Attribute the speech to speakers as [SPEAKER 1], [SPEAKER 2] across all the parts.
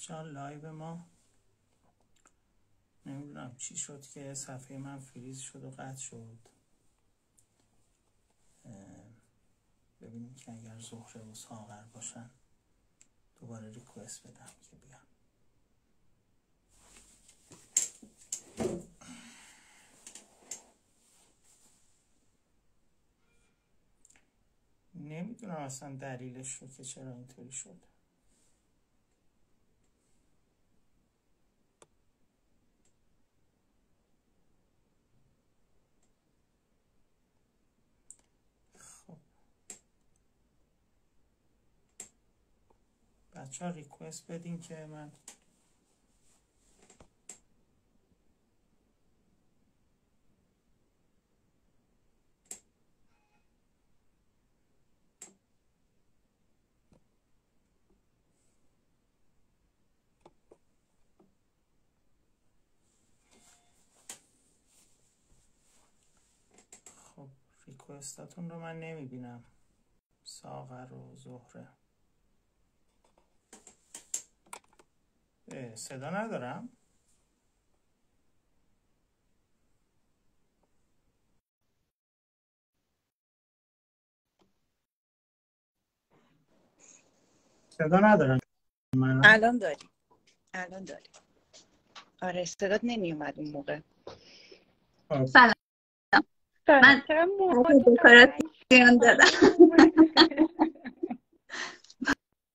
[SPEAKER 1] بچه لایو ما. نمی‌دونم چی شد که صفحه من فریز شد و قطع شد. ببینیم که اگر زهره و ساغر باشن دوباره request بدم که بیان. نمی‌دونم اصلا دلیلش رو که چرا اینطوری شد. بچه ها ریکوست بدین که من خب ریکوستاتون رو من نمی‌بینم. ساغر و زهره. صدا ندارم. صدا ندارم.
[SPEAKER 2] من الان داری. الان داری. آره صدات نمی اومد اون موقع.
[SPEAKER 3] خب. سلام. من دادم.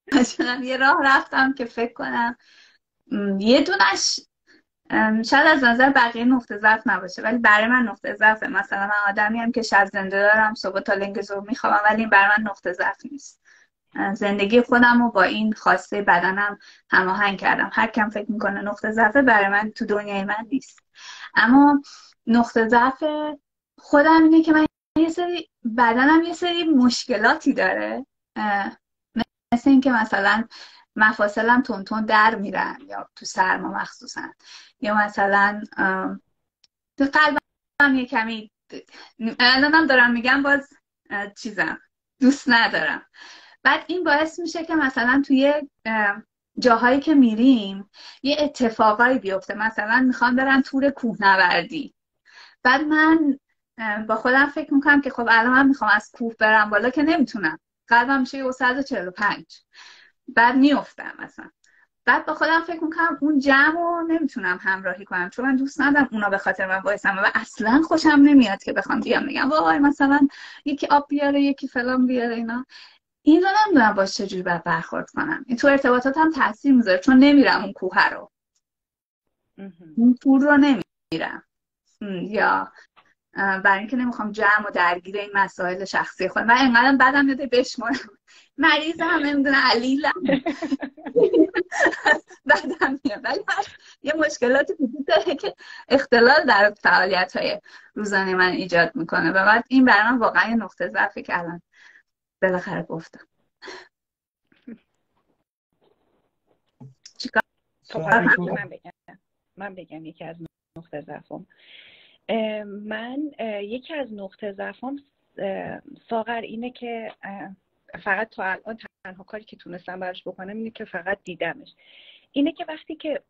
[SPEAKER 3] یه راه رفتم که فکر کنم یه دونش شاید از نظر بقیه نقطه ضعف نباشه ولی برای من نقطه ضعفه. مثلا من آدمی هم که شب زنده دارم صبح تا لنگ زور می‌خوام ولی این برای من نقطه ضعف نیست. زندگی خودم رو با این خواسته بدنم هماهنگ کردم. هر کم فکر می‌کنه نقطه ضعفه برای من تو دنیای من نیست. اما نقطه ضعف خودم اینه که من یه سری بدنم یه سری مشکلاتی داره. مثل اینکه مثلا مفاصلم تون در میرن یا تو سرما مخصوصا. یا مثلا تو قلبم یه کمی الانم دارم میگم باز چیزم دوست ندارم. بعد این باعث میشه که مثلا توی جاهایی که میریم یه اتفاقایی بیفته. مثلا می‌خوام برم تور کوهنوردی. بعد من با خودم فکر می‌کنم که خب الان من می‌خوام از کوه برم بالا که نمی‌تونم. قلبم میشه یه 145 بعد میفتم مثلا بعد با خودم فکر می‌کنم اون جمع رو نمی‌تونم همراهی کنم چون من دوست ندارم اونا به خاطر من وایسم و اصلا خوشم نمیاد که بخوام بیام. میگم وای مثلا یکی آب بیاره یکی فلان بیاره اینا. این رو نمی‌دونم باش چجوری باید برخورد کنم. این تو ارتباطات هم تاثیر می‌ذاره چون نمیرم اون کوه رو. اون تور رو نمیرم یا برای اینکه نمی‌خوام جمع و درگیر این مسائل شخصی خودم من انقدر بدم میاد بشمارم. مریض هم نمی‌دونه علیلم بدم میاد. ولی یه مشکلاتی وجود داره که اختلال در فعالیت های روزانه من ایجاد می‌کنه. و بعد این برای من واقعا یه نقطه ضعفی که الان بالاخره گفتم.
[SPEAKER 2] من بگم. من بگم یکی از نقطه ضعفم. من یکی از نقطه ضعفم ساغر اینه که فقط تا الان تنها کاری که تونستم براش بکنم اینه که فقط دیدمش. اینه که وقتی که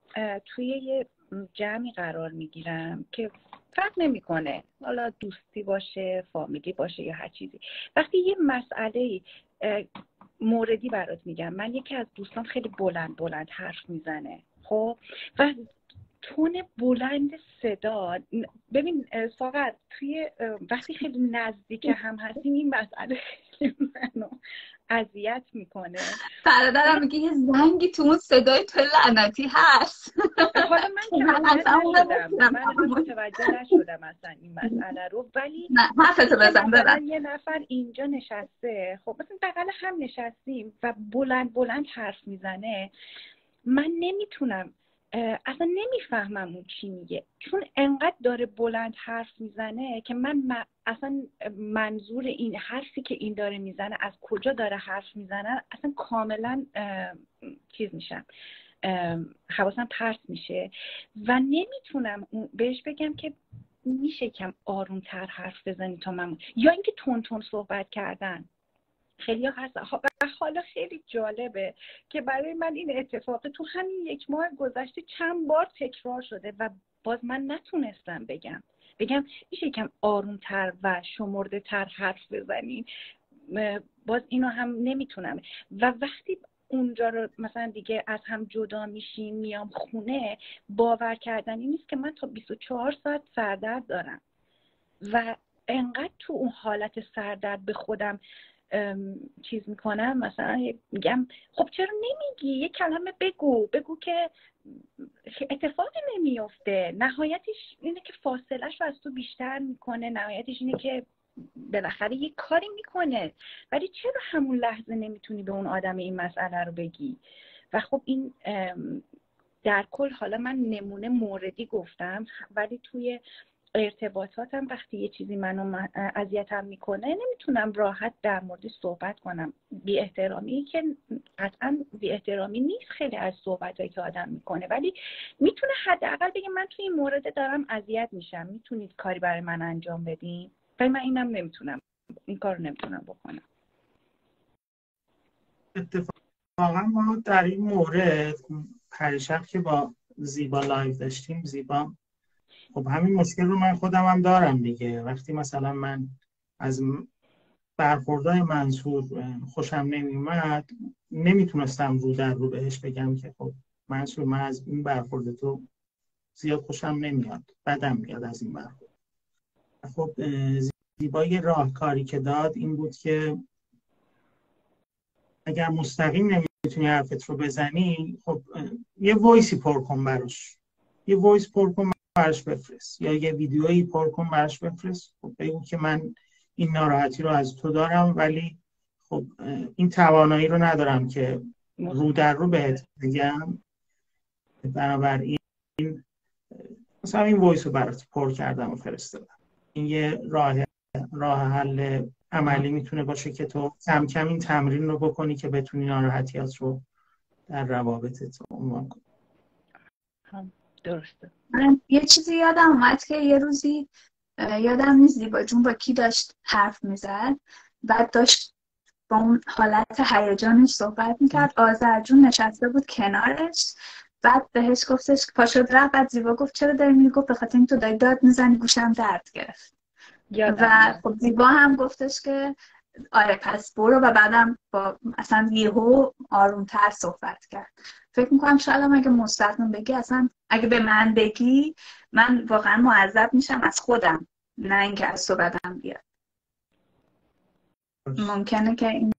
[SPEAKER 2] توی یه جمعی قرار می‌گیرم که فرق نمی‌کنه. حالا دوستی باشه فامیلی باشه یا هر چیزی. وقتی یه مسئله موردی برات میگم من یکی از دوستان خیلی بلند بلند حرف می‌زنه خب؟ و تون بلند صدا. ببین ساغر توی وقتی خیلی نزدیک هم هستیم این مسئله خیلی منو اذیت می‌کنه.
[SPEAKER 3] برادرم میگه یه زنگی تو اون صدای تو لعنتی هست.
[SPEAKER 2] حالا من که من متوجه نشدم اصلا این مسئله رو. ولی
[SPEAKER 3] حرفتو بزن
[SPEAKER 2] یه نفر اینجا نشسته. خب مثلا بغل هم نشستیم و بلند بلند حرف می‌زنه. من نمی‌تونم اصلا نمی‌فهمم اون چی میگه. چون انقدر داره بلند حرف می‌زنه که من اصلا منظور این حرفی که این داره می‌زنه از کجا داره حرف می‌زنه اصلا کاملا چیز میشم. حواسم پرت میشه. و نمی‌تونم بهش بگم که میشه کم آرومتر حرف بزنی تا من یا اینکه تون تون صحبت کردن. خیلی هست و حالا خیلی جالبه که برای من این اتفاق تو همین یک ماه گذشته چند بار تکرار شده و باز من نتونستم بگم. بگم میشه کم آرومتر و شمرده تر حرف بزنیم باز اینو هم نمی‌تونم. و وقتی اونجا رو مثلا دیگه از هم جدا میشیم میام خونه باور کردنی نیست که من تا 24 ساعت سردرد دارم. و انقدر تو اون حالت سردرد به خودم چیز می‌کنم مثلا میگم خب چرا نمیگی؟ یه کلمه بگو. بگو که اتفاقی نمیفته نهایتش اینه که فاصلش رو از تو بیشتر می‌کنه. نهایتش اینه که بالاخره یه کاری می‌کنه. ولی چرا همون لحظه نمی‌تونی به اون آدم این مسئله رو بگی؟ و خب این در کل حالا من نمونه موردی گفتم ولی توی ارتباطاتم وقتی یه چیزی منو اذیتم می‌کنه نمی‌تونم راحت در موردی صحبت کنم. بی احترامی که قطعا بی احترامی نیست خیلی از صحبت که آدم می‌کنه ولی می‌تونه حداقل بگه من توی این مورد دارم اذیت میشم. می‌تونید کاری برای من انجام بدین؟ ولی من اینم نمی‌تونم این کار نمی‌تونم بکنم.
[SPEAKER 1] اتفاقا ما در این مورد پریشب که با زیبا لایو داشتیم زیبا خب همین مشکل رو من خودم هم دارم دیگه. وقتی مثلا من از برخوردهای منصور خوشم نمیومد نمی‌تونستم رو در رو بهش بگم که خب منصور من از این برخورد تو زیاد خوشم نمیاد بدم میاد از این برخورد. خب زیبا یه راهکاری که داد این بود که اگر مستقیم نمی‌تونی حرفت رو بزنی خب یه voice ی پر کن براش. یه voice پر کن براش بفرست. یا یه ویدیویی پر کن براش بفرست. خب بگو که من این ناراحتی رو از تو دارم ولی خب این توانایی رو ندارم که رو در رو بهت بگم. بنابراین مثلا این وایس رو برات پر کردم و فرستادم. این یه راه راه حل عملی می‌تونه باشه که تو کم کم این تمرین رو بکنی که بتونی ناراحتیات رو در روابطت عنوان کنی.
[SPEAKER 2] درسته.
[SPEAKER 3] من یه چیزی یادم اومد که یه روزی یادم نیست زیبا جون با کی داشت حرف می‌زد. بعد داشت با اون حالت هیجانش صحبت می‌کرد. آذرجون نشسته بود کنارش. بعد بهش گفتش پاشد رفت. بعد زیبا گفت چرا داری می‌گفت به خاطر این تو داری داد می‌زنی گوشم درد گرفت. و خب زیبا هم گفتش که آره پس برو. و بعدم با اصلا یهو آرومتر صحبت کرد. فکر می‌کنم شاید هم اگه مستقیم بگی اصلا اگه به من بگی من واقعا معذب میشم از خودم نه اینکه از تو بدم بیاد. ممکنه که این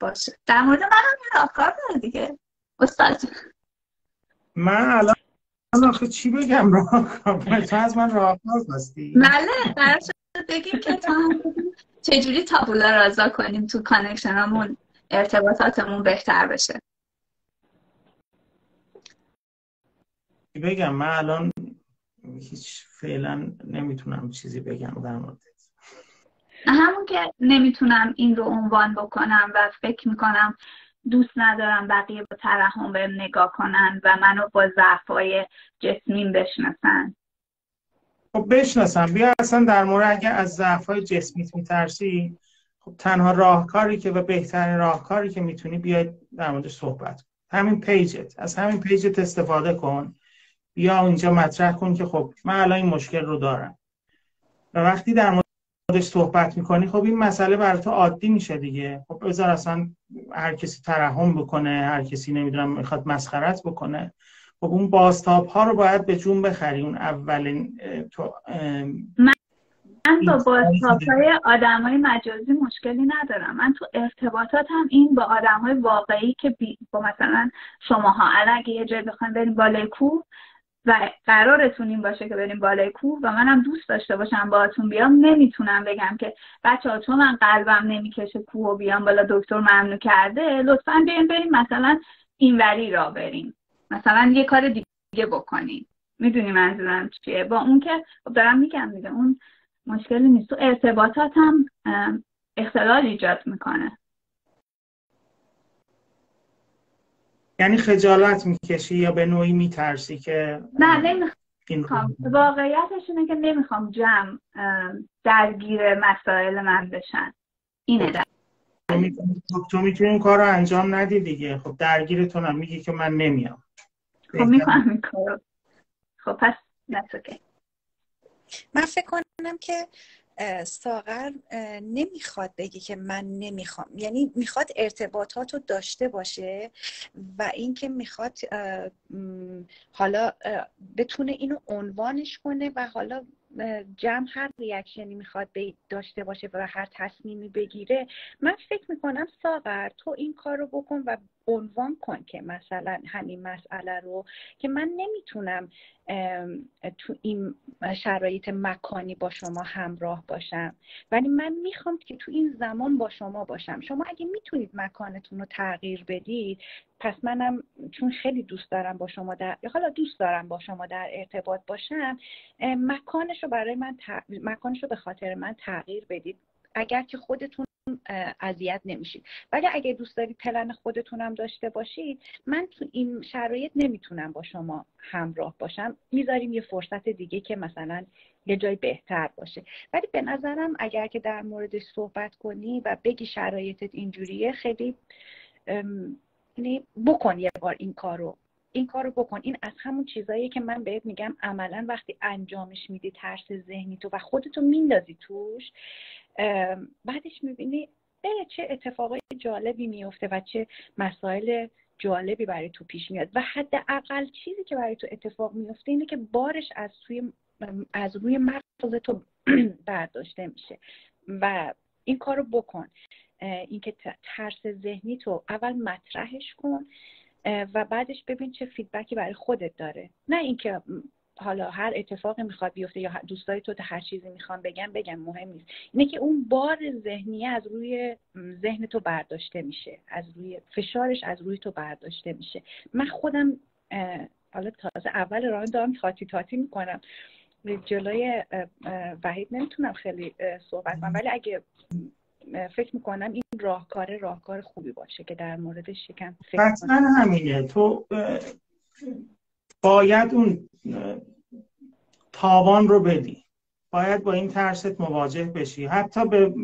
[SPEAKER 3] باشه. در مورد من هم یه راهکار داره دیگه. استاد.
[SPEAKER 1] من الان آخه چی بگم راهکار تو از من راهکار خواستی؟
[SPEAKER 3] بله قرار شد بگیم که تا چجوری تابولا رازا کنیم تو کانکشنمون ارتباطاتمون بهتر بشه.
[SPEAKER 1] بگم من الان هیچ فعلا نمی‌تونم چیزی بگم در مورد.
[SPEAKER 3] همون که نمی‌تونم این رو عنوان بکنم و فکر می‌کنم دوست ندارم بقیه با ترحم بهم نگاه کنن و منو با ضعفای جسمیم بشناسن.
[SPEAKER 1] خب بشناسم. بیا اصلا در مورد اگه از ضعفای جسمیت میترسی خب تنها راهکاری که و بهترین راهکاری که می‌تونی بیاید در موردش صحبت همین پیجت. از همین پیجت استفاده کن. بیا اونجا مطرح کن که خب من الان این مشکل رو دارم. و وقتی در موردش صحبت می‌کنی خب این مسئله برای تو عادی میشه دیگه. خب بذار اصلا هر کسی ترحم بکنه هر کسی نمی‌دونم می‌خواد مسخرت بکنه. خب اون باستاب ها رو باید به جون بخری اون اولین تو
[SPEAKER 3] من با باستاب های آدم های مجازی مشکلی ندارم. من تو ارتباطات هم این با آدم های واقعی که با مثلا شماها. الان اگه یه جای بخوایم بریم بالای کوه و قرارتون این باشه که بریم بالای کوه و منم دوست داشته باشم باهاتون بیام. نمی‌تونم بگم که بچه ها چون من قلبم نمی‌کشه کوه و بیام بالا دکتر ممنوع کرده. لطفا بیایم بریم مثلا اینوری را بریم. مثلا یه کار دیگه بکنیم. می‌دونی منظورم چیه. با اون که خب دارم میگم دیگه اون مشکلی نیست. تو ارتباطات هم اختلال ایجاد می‌کنه.
[SPEAKER 1] یعنی خجالت می‌کشی یا به نوعی میترسی که
[SPEAKER 3] نه نمی‌خوام. واقعیتش اینه که نمی‌خوام جمع درگیر مسائل من بشن. اینه در
[SPEAKER 1] تو می‌تونی این کار رو انجام ندی دیگه. خب درگیرتون هم میگی که من نمیام.
[SPEAKER 3] خب می‌کنم این کار خب پس اوکی
[SPEAKER 2] من فکر کنم که ساغر نمی‌خواد بگی که من نمی‌خوام. یعنی می‌خواد ارتباطات رو داشته باشه و اینکه می‌خواد حالا بتونه اینو عنوانش کنه و حالا جمع هر ریاکشنی می‌خواد داشته باشه و هر تصمیمی بگیره من فکر می‌کنم ساغر تو این کار رو بکن و عنوان کن که مثلا همین مسئله رو که من نمی‌تونم تو این شرایط مکانی با شما همراه باشم. ولی من می‌خوام که تو این زمان با شما باشم. شما اگه می‌تونید مکانتون رو تغییر بدید پس منم چون خیلی دوست دارم با شما در حالا دوست دارم با شما در ارتباط باشم مکانش رو برای من مکانش رو به خاطر من تغییر بدید. اگر که خودتون اذیت نمیشید. ولی اگه دوست دارید پلن خودتونم داشته باشید من تو این شرایط نمی‌تونم با شما همراه باشم. می‌ذاریم یه فرصت دیگه که مثلا یه جای بهتر باشه. ولی به نظرم اگر که در موردش صحبت کنی و بگی شرایطت اینجوریه خیلی یعنی بکن یه بار این کارو. این کارو بکن. این از همون چیزاییه که من بهت میگم عملا وقتی انجامش میدی ترس ذهنی تو و خودتو میندازی توش بعدش می‌بینی چه اتفاقای جالبی میفته و چه مسائل جالبی برای تو پیش میاد. و حداقل چیزی که برای تو اتفاق میفته اینه که بارش از توی از روی مغز تو برداشته میشه. و این کارو بکن. اینکه ترس ذهنی تو اول مطرحش کن و بعدش ببین چه فیدبکی برای خودت داره. نه اینکه حالا هر اتفاقی می‌خواد بیفته یا دوستای تو هر چیزی می‌خوان بگم بگم مهم نیست. اینه که اون بار ذهنی از روی ذهن تو برداشته میشه. از روی فشارش از روی تو برداشته میشه. من خودم حالا تازه اول راه دارم تاتی تاتی می‌کنم. جلوی وحید نمی‌تونم خیلی صحبت کنم. ولی اگه فکر می‌کنم این راهکار راهکار خوبی باشه که در موردش شکم
[SPEAKER 1] فکر همینه. تو باید اون تاوان رو بدی. باید با این ترست مواجه بشی. حتی به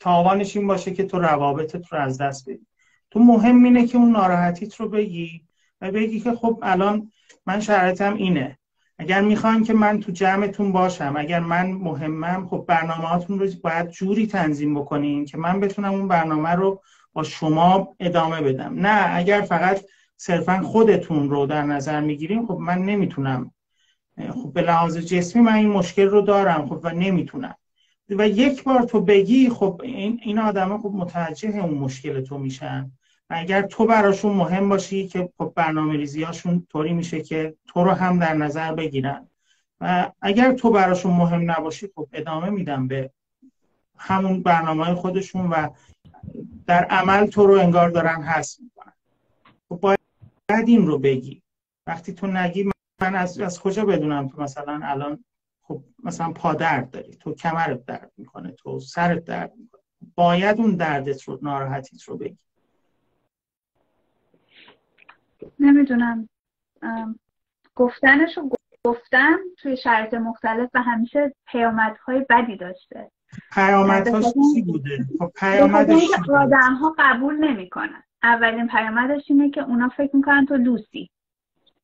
[SPEAKER 1] تاوانش این باشه که تو روابطت رو از دست بدی. تو مهم اینه که اون ناراحتیت رو بگی و بگی که خب الان من شرایطم اینه. اگر می‌خوان که من تو جمعتون باشم اگر من مهمم خب برنامه هاتون رو باید جوری تنظیم بکنین که من بتونم اون برنامه رو با شما ادامه بدم. نه اگر فقط صرفا خودتون رو در نظر می‌گیریم خب من نمی‌تونم. خب به لحاظ جسمی من این مشکل رو دارم خب و نمی‌تونم. و یک بار تو بگی خب این, این آدم خب متوجه اون مشکل تو میشن. و اگر تو براشون مهم باشی که خب برنامه ریزی هاشون طوری میشه که تو رو هم در نظر بگیرن. و اگر تو براشون مهم نباشی خب ادامه میدم به همون برنامه خودشون و در عمل تو رو انگار دارن حس می‌کنن. خب باید این رو بگی. وقتی تو نگی من از, از کجا بدونم تو مثلا الان خب مثلا پادرد داری تو کمرت درد می‌کنه تو سرت درد می‌کنه. باید اون دردت رو ناراحتیت رو بگی.
[SPEAKER 3] نمی‌دونم. گفتنش رو گفتم توی شرایط مختلف و همیشه پیامدهای بدی داشته.
[SPEAKER 1] پیامدهاش چی بوده؟ خب پیامدش
[SPEAKER 3] آدم ها قبول نمی‌کنن. اولین پیامدش اینه که اونا فکر می‌کنن تو لوسی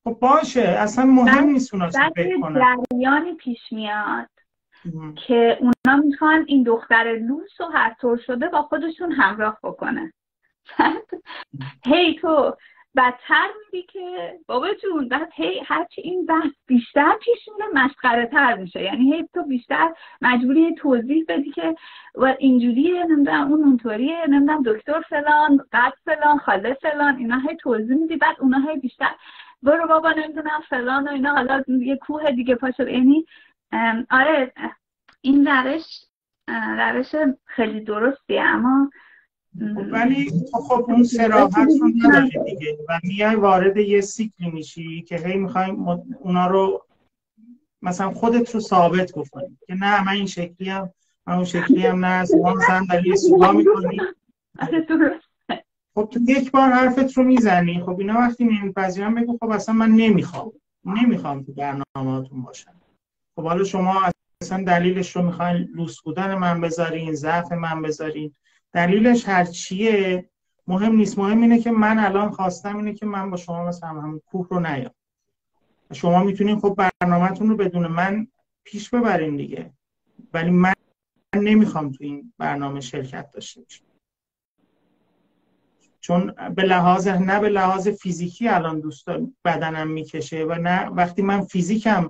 [SPEAKER 1] خب باشه. اصلا مهم نیست اونا
[SPEAKER 3] جریانی پیش میاد که اونا می‌خوان این دختر لوس و هر طور شده با خودشون همراه بکنن. هی تو بدتر میگی که بابا جون بعد هی هرچی این بحث بیشتر پیش میره مسخره تر میشه. یعنی هی تو بیشتر مجبوری توضیح بدی که و اینجوریه نمی‌دونم اون اونطوریه نمی‌دونم دکتر فلان قد فلان خاله فلان اینا هی توضیح میدی بعد اونا هی بیشتر برو بابا نمی‌دونم فلان و اینا حالا یه کوه دیگه پاشو یعنی آره این روش روش خیلی درستیه اما
[SPEAKER 1] ولی خب اون سراحت رو نداری دیگه. و میای وارد یه سیکلی میشی که هی می‌خوایم اونا رو مثلا خودت رو ثابت بکنی که نه من این شکلی هم من اون شکلی هم نه از مثلا یه سوها می‌کنی. خب تو یک بار حرفت رو می‌زنی. خب اینا وقتی نمیپذیرن بگو خب اصلا من نمی‌خوام. نمی‌خوام تو برنامهاتون باشم. خب حالا شما اصلا دلیلش رو می‌خواین لوس بودن من بذارین ضعف من بذارین. دلیلش هرچیه مهم نیست. مهم اینه که من الان خواستم اینه که من با شما مثلا همون کوه رو نیام. شما می‌تونین خب برنامهتون رو بدون من پیش ببرین دیگه. ولی من نمی‌خوام تو این برنامه شرکت داشته باشم. چون به لحاظ نه به لحاظ فیزیکی الان دوست بدنم می‌کشه و نه وقتی من فیزیکم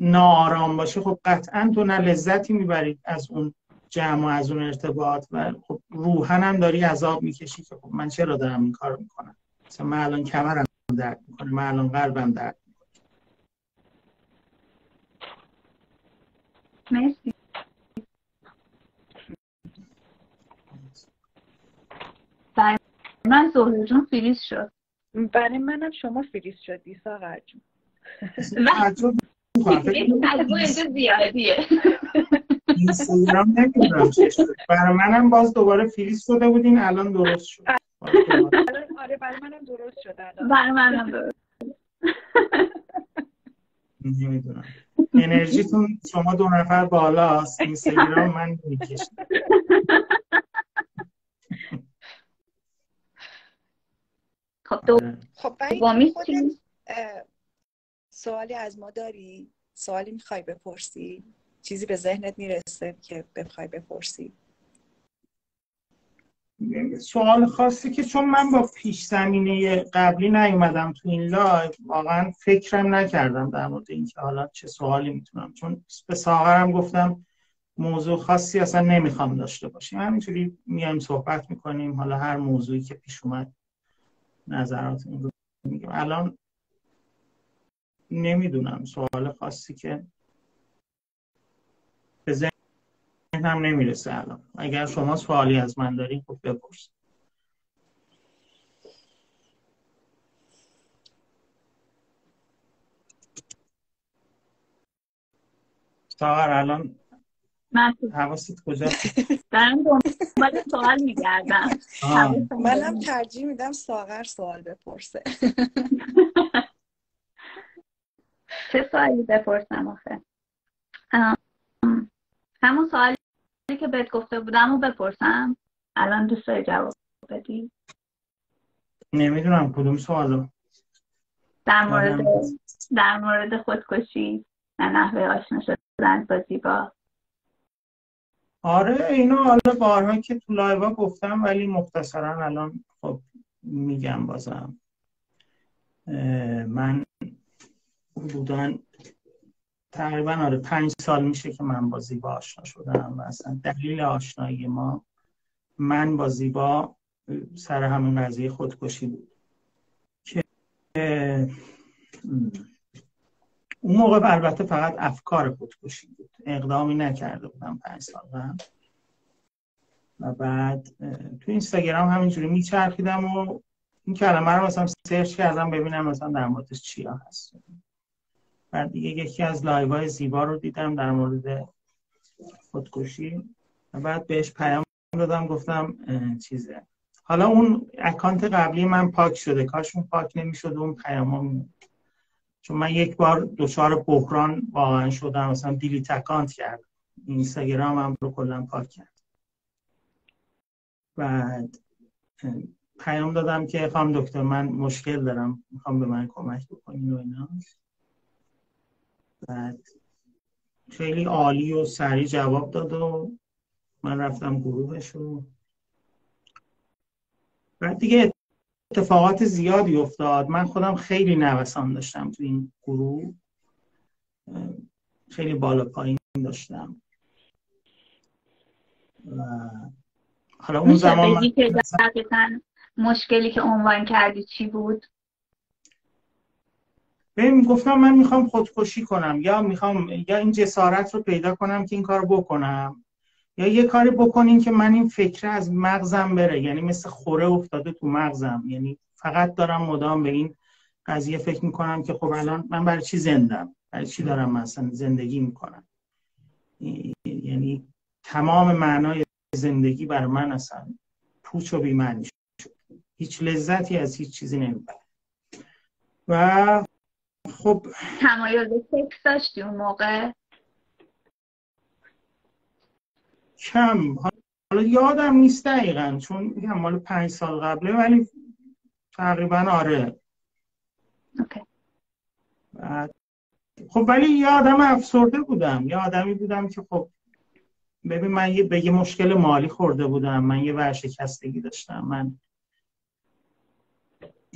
[SPEAKER 1] ناآرام باشه خب قطعا تو نه لذتی می‌برید از اون جمع و از اون ارتباط و خب روحن هم داری عذاب می‌کشی که خب من چرا دارم این کار می‌کنم؟ مثلا من الان کمرم درد می‌کنه من الان قلبم درد
[SPEAKER 3] مرسی. من زهره جون فریز شد.
[SPEAKER 2] برای منم شما فریز شدی ساغر جون.
[SPEAKER 3] زیادیه.
[SPEAKER 1] اینستاگرام نمی‌دونم برای منم باز دوباره فریز شده بودین الان درست شد.
[SPEAKER 2] آره برای منم درست شد
[SPEAKER 3] برای منم درست
[SPEAKER 1] نمی‌دونم انرژیتون شما دو نفر بالاست. اینستاگرام من می‌کشم
[SPEAKER 3] خب دو
[SPEAKER 2] خب سوالی از ما داری؟ سوالی می‌خوای بپرسی؟ چیزی به ذهنت می‌رسه که بخوای بپرسی؟
[SPEAKER 1] سوال خاصی که چون من با پیش زمینه قبلی نیومدم تو این live واقعا فکرم نکردم در مورد اینکه حالا چه سوالی می‌تونم. چون به ساغرم گفتم موضوع خاصی اصلا نمی‌خوام داشته باشیم. همینجوری میایم صحبت می‌کنیم. حالا هر موضوعی که پیش اومد نظرات رو میگم الان نمی‌دونم سوال خاصی که به ذهنم نمی‌رسه الان. اگر شما سوالی از من دارید خب بپرسید ساغر الان
[SPEAKER 3] من
[SPEAKER 1] حواست کجا
[SPEAKER 3] دارم دنبال سوال میگردم.
[SPEAKER 2] منم ترجیح میدم ساغر سوال بپرسه.
[SPEAKER 3] چه سوالی بپرسم آخه؟ همون سوالی که بهت گفته بودم و بپرسم. الان دوست داری جواب بدی؟
[SPEAKER 1] نمی‌دونم کدوم سوالو.
[SPEAKER 3] در مورد در مورد خودکشی نه نحوه آشنا شدن با زیبا.
[SPEAKER 1] آره اینا حالا بارها که تو لایوا گفتم ولی مختصرا الان خب میگم بازم. من بودن تقریبا آره پنج سال میشه که من با زیبا آشنا شدم و اصلا دلیل آشنایی ما من با زیبا سر همین قضیه خودکشی بود که اون موقع البته فقط افکار خودکشی بود اقدامی نکرده بودم پنج سال هم. و بعد تو اینستاگرام همینجوری میچرخیدم و این کلمه رو مثلا search کردم ببینم مثلا در موردش چیا هست بعد دیگه یکی از live های زیبا رو دیدم در مورد خودکشی. و بعد بهش پیام دادم گفتم چیزه. حالا اون account قبلی من پاک شده. کاش اون پاک نمی‌شد اون پیام چون من یک بار دچار بحران واقعا شدم. مثلا delete account کرد اینستاگرام هم رو کلا پاک کرد بعد پیام دادم که خانم دکتر من مشکل دارم. می‌خوام به من کمک بکنین و اینا. بعد خیلی عالی و سریع جواب داد و من رفتم گروهش و بعد دیگه اتفاقات زیادی افتاد. من خودم خیلی نوسان داشتم تو این گروه. خیلی بالا پایین داشتم.
[SPEAKER 3] حالا اون زمان من... مشکلی که عنوان کردی چی بود؟
[SPEAKER 1] ببین گفتم من می‌خوام خودکشی کنم یا می‌خوام یا این جسارت رو پیدا کنم که این کار بکنم یا یه کاری بکنین که من این فکر از مغزم بره یعنی مثل خوره افتاده تو مغزم. یعنی فقط دارم مدام به این قضیه فکر می‌کنم که خب الان من برای چی زندم؟ برای چی دارم مثلا زندگی می‌کنم؟ یعنی تمام معنای زندگی بر من اصلا پوچ و بیمعنی شد. هیچ لذتی از هیچ چیزی نمی‌بره. و خب.
[SPEAKER 3] تمایل به سکس داشتی اون موقع؟
[SPEAKER 1] کم. حالا یادم نیست دقیقا چون میگم مال پنج سال قبله ولی تقریبا آره.
[SPEAKER 3] اوکی.
[SPEAKER 1] خب ولی یه آدم افسرده بودم. یه آدمی بودم که خب ببین من یه به یه مشکل مالی خورده بودم. من یه ورشکستگی داشتم. من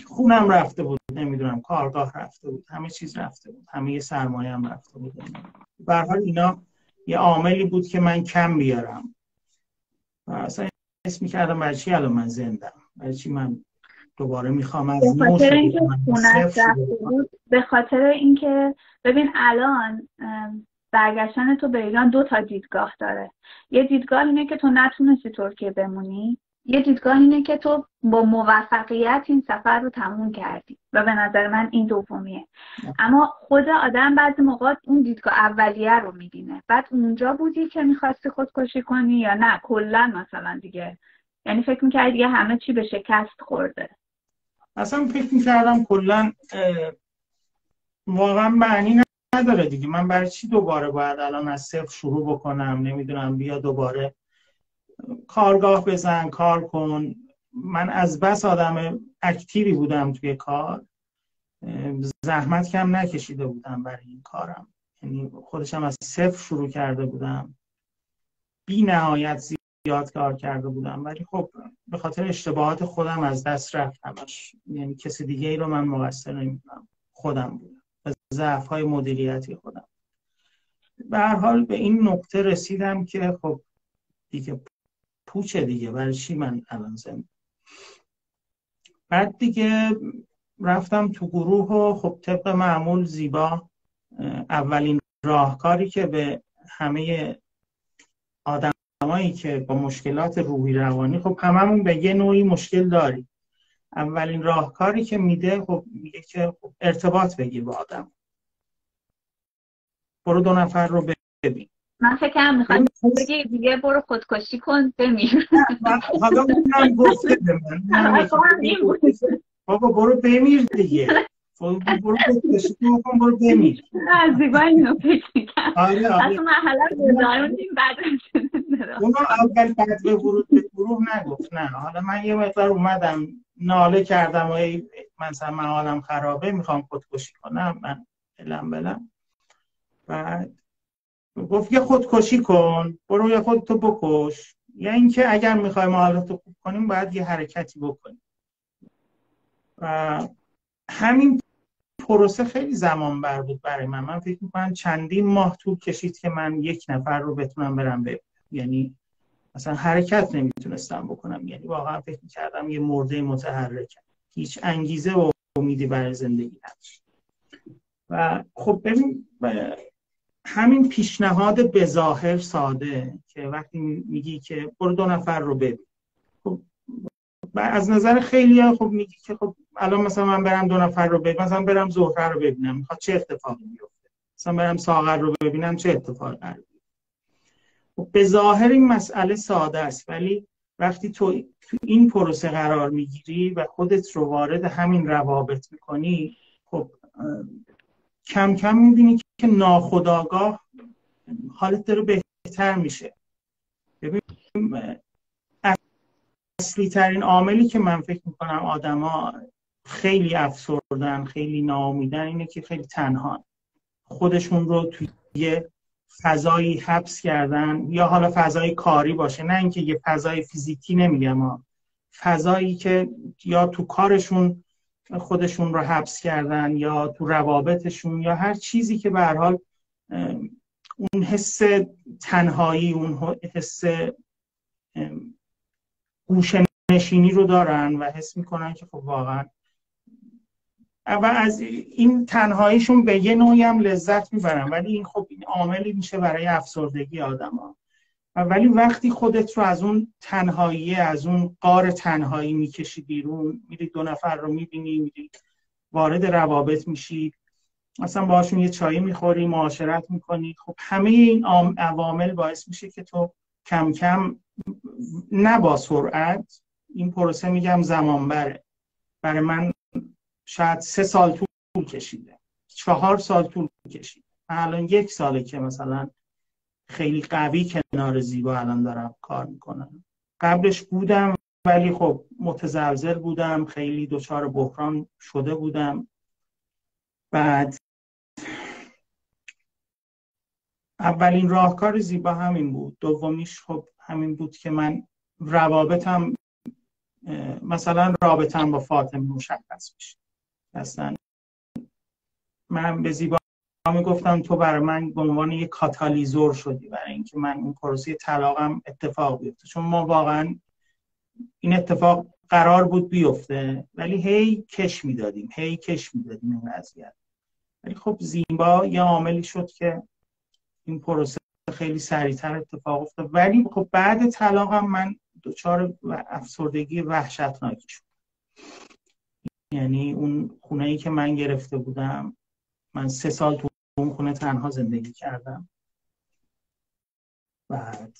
[SPEAKER 1] خونم رفته بود. نمی‌دونم کارگاه رفته بود همه چیز رفته بود همه یه سرمایه هم رفته بود. به حال اینا یه عاملی بود که من کم بیارم. و اصلا اسم می‌کردم برای چی الان من زندم؟ برای چی من دوباره می‌خوام از
[SPEAKER 3] به خاطر اینکه به خاطر اینکه ببین الان برگشتن تو به ایران دو تا دیدگاه داره. یه دیدگاه اینه که تو نتونستی ترکیه بمونی. یه دیدگاه اینه که تو با موفقیت این سفر رو تموم کردی و به نظر من این دومیه. اما خود آدم بعضی موقع اون دیدگاه اولیه رو می‌بینه. بعد اونجا بودی که می‌خواستی خودکشی کنی یا نه؟ کلا مثلا دیگه. یعنی فکر می‌کردی دیگه همه چی به شکست خورده.
[SPEAKER 1] اصلا فکر می‌کردم کلا واقعا معنی نداره دیگه. من برای چی دوباره باید الان از صفر شروع بکنم؟ نمی‌دونم بیا دوباره کارگاه بزن کار کن. من از بس آدم اکتیوی بودم توی کار. زحمت کم نکشیده بودم برای این کارم. یعنی خودشم از صفر شروع کرده بودم. بی نهایت زیاد کار کرده بودم. ولی خب به خاطر اشتباهات خودم از دست رفتمش. یعنی کسی دیگه ای رو من مقصر نمی‌دونم. خودم بودم. ضعف های مدیریتی خودم. به هر حال به این نقطه رسیدم که خب دیگه پوچه دیگه برای چی من الان زنده بعد دیگه رفتم تو گروه و خب طبق معمول زیبا اولین راهکاری که به همه آدمایی که با مشکلات روحی روانی خب هممون به یه نوعی مشکل داریم. اولین راهکاری که میده خب میگه که خب ارتباط بگیر با آدم. برو دو نفر رو ببین.
[SPEAKER 3] من فکر کنم می‌خوام بگی دیگه برو خودکشی کن بمیر.
[SPEAKER 1] حالا اونم گفته به من بابا برو بمیر دیگه. برو خودکشی کن برو بمیر.
[SPEAKER 3] از زیبا اینو فکر می‌کنم
[SPEAKER 1] آره آره.
[SPEAKER 3] اصلا مرحله گذاروندیم بعد
[SPEAKER 1] اونو اول بعد به ورود به گروه نگفت نه. حالا من یه مقدار اومدم ناله کردم و مثلا من حالم خرابه می‌خوام خودکشی کنم من بلم بلم. بعد گفت یه خودکشی کن برو یه خودتو بکش. یا اینکه اگر می‌خوایم حالتو خوب کنیم باید یه حرکتی بکنیم. و همین پروسه خیلی زمان بر بود برای من. من فکر می‌کنم چندین ماه طول کشید که من یک نفر رو بتونم برم ببینم یعنی اصلا حرکت نمی‌تونستم بکنم. یعنی واقعا فکر می‌کردم یه مرده متحرکم هیچ انگیزه و امیدی برای زندگی نداشت. و خب ببین همین پیشنهاد بظاهر ساده که وقتی میگی که برو دو نفر رو ببین. خب از نظر خیلی خب میگی که خب الان مثلا من برم دو نفر رو ببینم مثلا برم زهره رو ببینم می‌خواد چه اتفاقی میفته مثلا برم ساغر رو ببینم چه اتفاقی قرار خب به ظاهر این مسئله ساده است ولی وقتی تو تو این پروسه قرار می‌گیری و خودت رو وارد همین روابط می‌کنی خب کم کم می‌بینی که ناخداگاه حالت داره بهتر میشه. ببین اصلی ترین عاملی که من فکر می‌کنم آدما خیلی افسردن خیلی ناامیدن اینه که خیلی تنها. خودشون رو توی یه فضایی حبس کردن یا حالا فضای کاری باشه. نه اینکه یه فضای فیزیکی نمیگم فضایی که یا تو کارشون خودشون رو حبس کردن یا تو روابطشون یا هر چیزی که به حال اون حس تنهایی اون حس گوشنشینی رو دارن و حس می‌کنن که خب واقعا و از این تنهاییشون به یه نوعی هم لذت می‌برن ولی این خب این عاملی میشه برای افسردگی آدم ها. ولی وقتی خودت رو از اون تنهایی از اون قار تنهایی می‌کشی بیرون میری دو نفر رو می‌بینی میری وارد روابط میشی. مثلا باشون یه چایی می‌خوری معاشرت می‌کنی. خب همه این عوامل باعث میشه که تو کم کم نه با سرعت این پروسه میگم زمان بره برای من شاید سه سال طول کشیده. چهار سال طول کشیده. الان یک ساله که مثلا خیلی قوی کنار زیبا الان دارم کار می‌کنم. قبلش بودم ولی خب متزلزل بودم خیلی دچار بحران شده بودم. بعد اولین راهکار زیبا همین بود. دومیش خب همین بود که من روابطم مثلا رابطم با فاطمه مشخص بشه اصلا من به زیبا می‌گفتم تو برای من به عنوان یک کاتالیزور شدی برای اینکه من این پروسه طلاقم اتفاق بیفته. چون ما واقعا این اتفاق قرار بود بیفته ولی هی کش می‌دادیم هی کش می‌دادیم این وضعیت. ولی خب زیبا یه عاملی شد که این پروسه خیلی سریعتر اتفاق افتاد. ولی خب بعد طلاقم من دچار افسردگی وحشتناکی شد. یعنی اون خونه ای که من گرفته بودم من سه سال تو اون خونه تنها زندگی کردم. بعد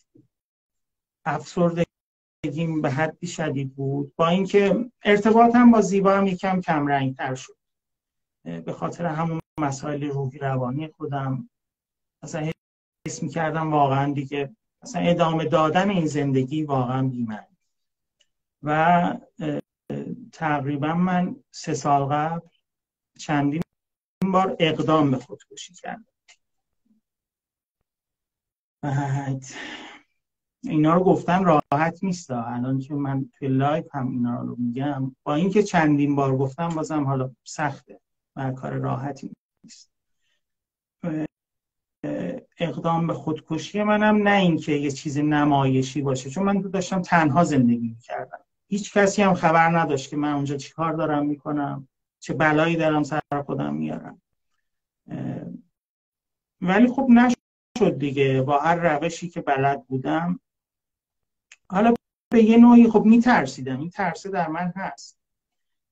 [SPEAKER 1] افسردگیم به حدی شدید بود. با اینکه ارتباطم با زیبا هم یکم کم رنگ تر شد. به خاطر همون مسائل روحی روانی خودم. مثلا حس می‌کردم واقعا دیگه مثلا ادامه دادن این زندگی واقعا بی‌معنی و تقریبا من سه سال قبل چندین بار اقدام به خودکشی کردم بعد اینا رو گفتن راحت نیست. الان که من توی live هم اینا رو میگم. با اینکه چندین بار گفتم بازم حالا سخته و کار راحتی نیست. اقدام به خودکشی منم نه اینکه یه چیز نمایشی باشه چون من داشتم تنها زندگی کردم هیچ کسی هم خبر نداشت که من اونجا چی کار دارم می‌کنم. چه بلایی دارم سر خودم میارم. ولی خب نشد دیگه. با هر روشی که بلد بودم. حالا به یه نوعی خب میترسیدم. این ترسه در من هست.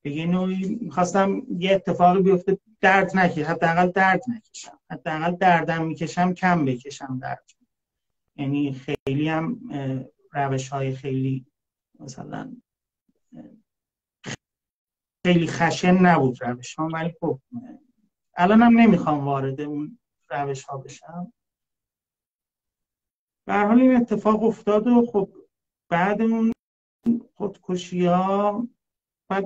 [SPEAKER 1] به یه نوعی می‌خواستم یه اتفاقی بیفته درد نکشم حداقل درد نکشم. حداقل دردم می‌کشم کم بکشم درد. یعنی خیلی هم روش های خیلی مثلا خیلی خشن نبود روش ها ولی خب الانم نمی‌خوام وارد اون روش ها بشم. به حال این اتفاق افتاد و خب بعد اون خودکشی ها بعد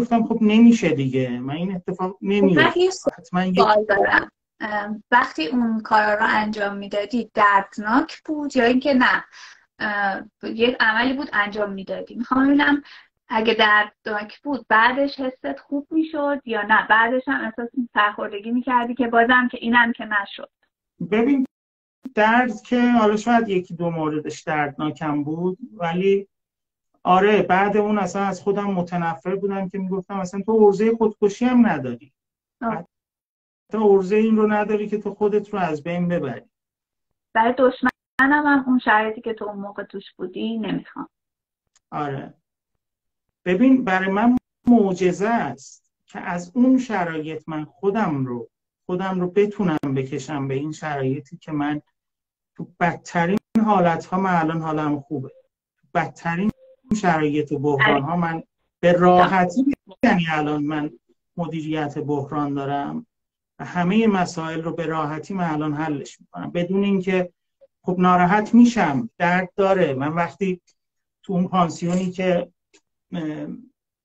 [SPEAKER 1] گفتم خب نمیشه دیگه. من این اتفاق نمیفته
[SPEAKER 3] حتما دارم. وقتی اون کارا رو انجام می‌دادی دردناک بود یا اینکه نه؟ یک عملی بود انجام می‌دادی؟ می‌خوام ببینم اگه دردناک بود بعدش حست خوب می‌شد یا نه؟ بعدش هم احساس سرخوردگی می‌کردی که بازم که اینم که نشد.
[SPEAKER 1] ببین درد که حالا شاید یکی دو موردش دردناکم بود ولی آره بعد اون اصلا از خودم متنفر بودم که می‌گفتم اصلا تو ارزه خودکشی هم نداری. تو ارزه این رو نداری که تو خودت رو از بین ببری.
[SPEAKER 3] برای دشمنم هم اون شرایطی که تو اون موقع توش بودی نمی‌خوام.
[SPEAKER 1] آره. ببین برای من معجزه است که از اون شرایط من خودم رو خودم رو بتونم بکشم به این شرایطی که من تو بدترین حالت ها من الان حالم خوبه. بدترین شرایط بحران ها من به راحتی یعنی الان من مدیریت بحران دارم و همه مسائل رو به راحتی من الان حلش می‌کنم. بدون اینکه خب ناراحت میشم درد داره. من وقتی تو اون پانسیونی که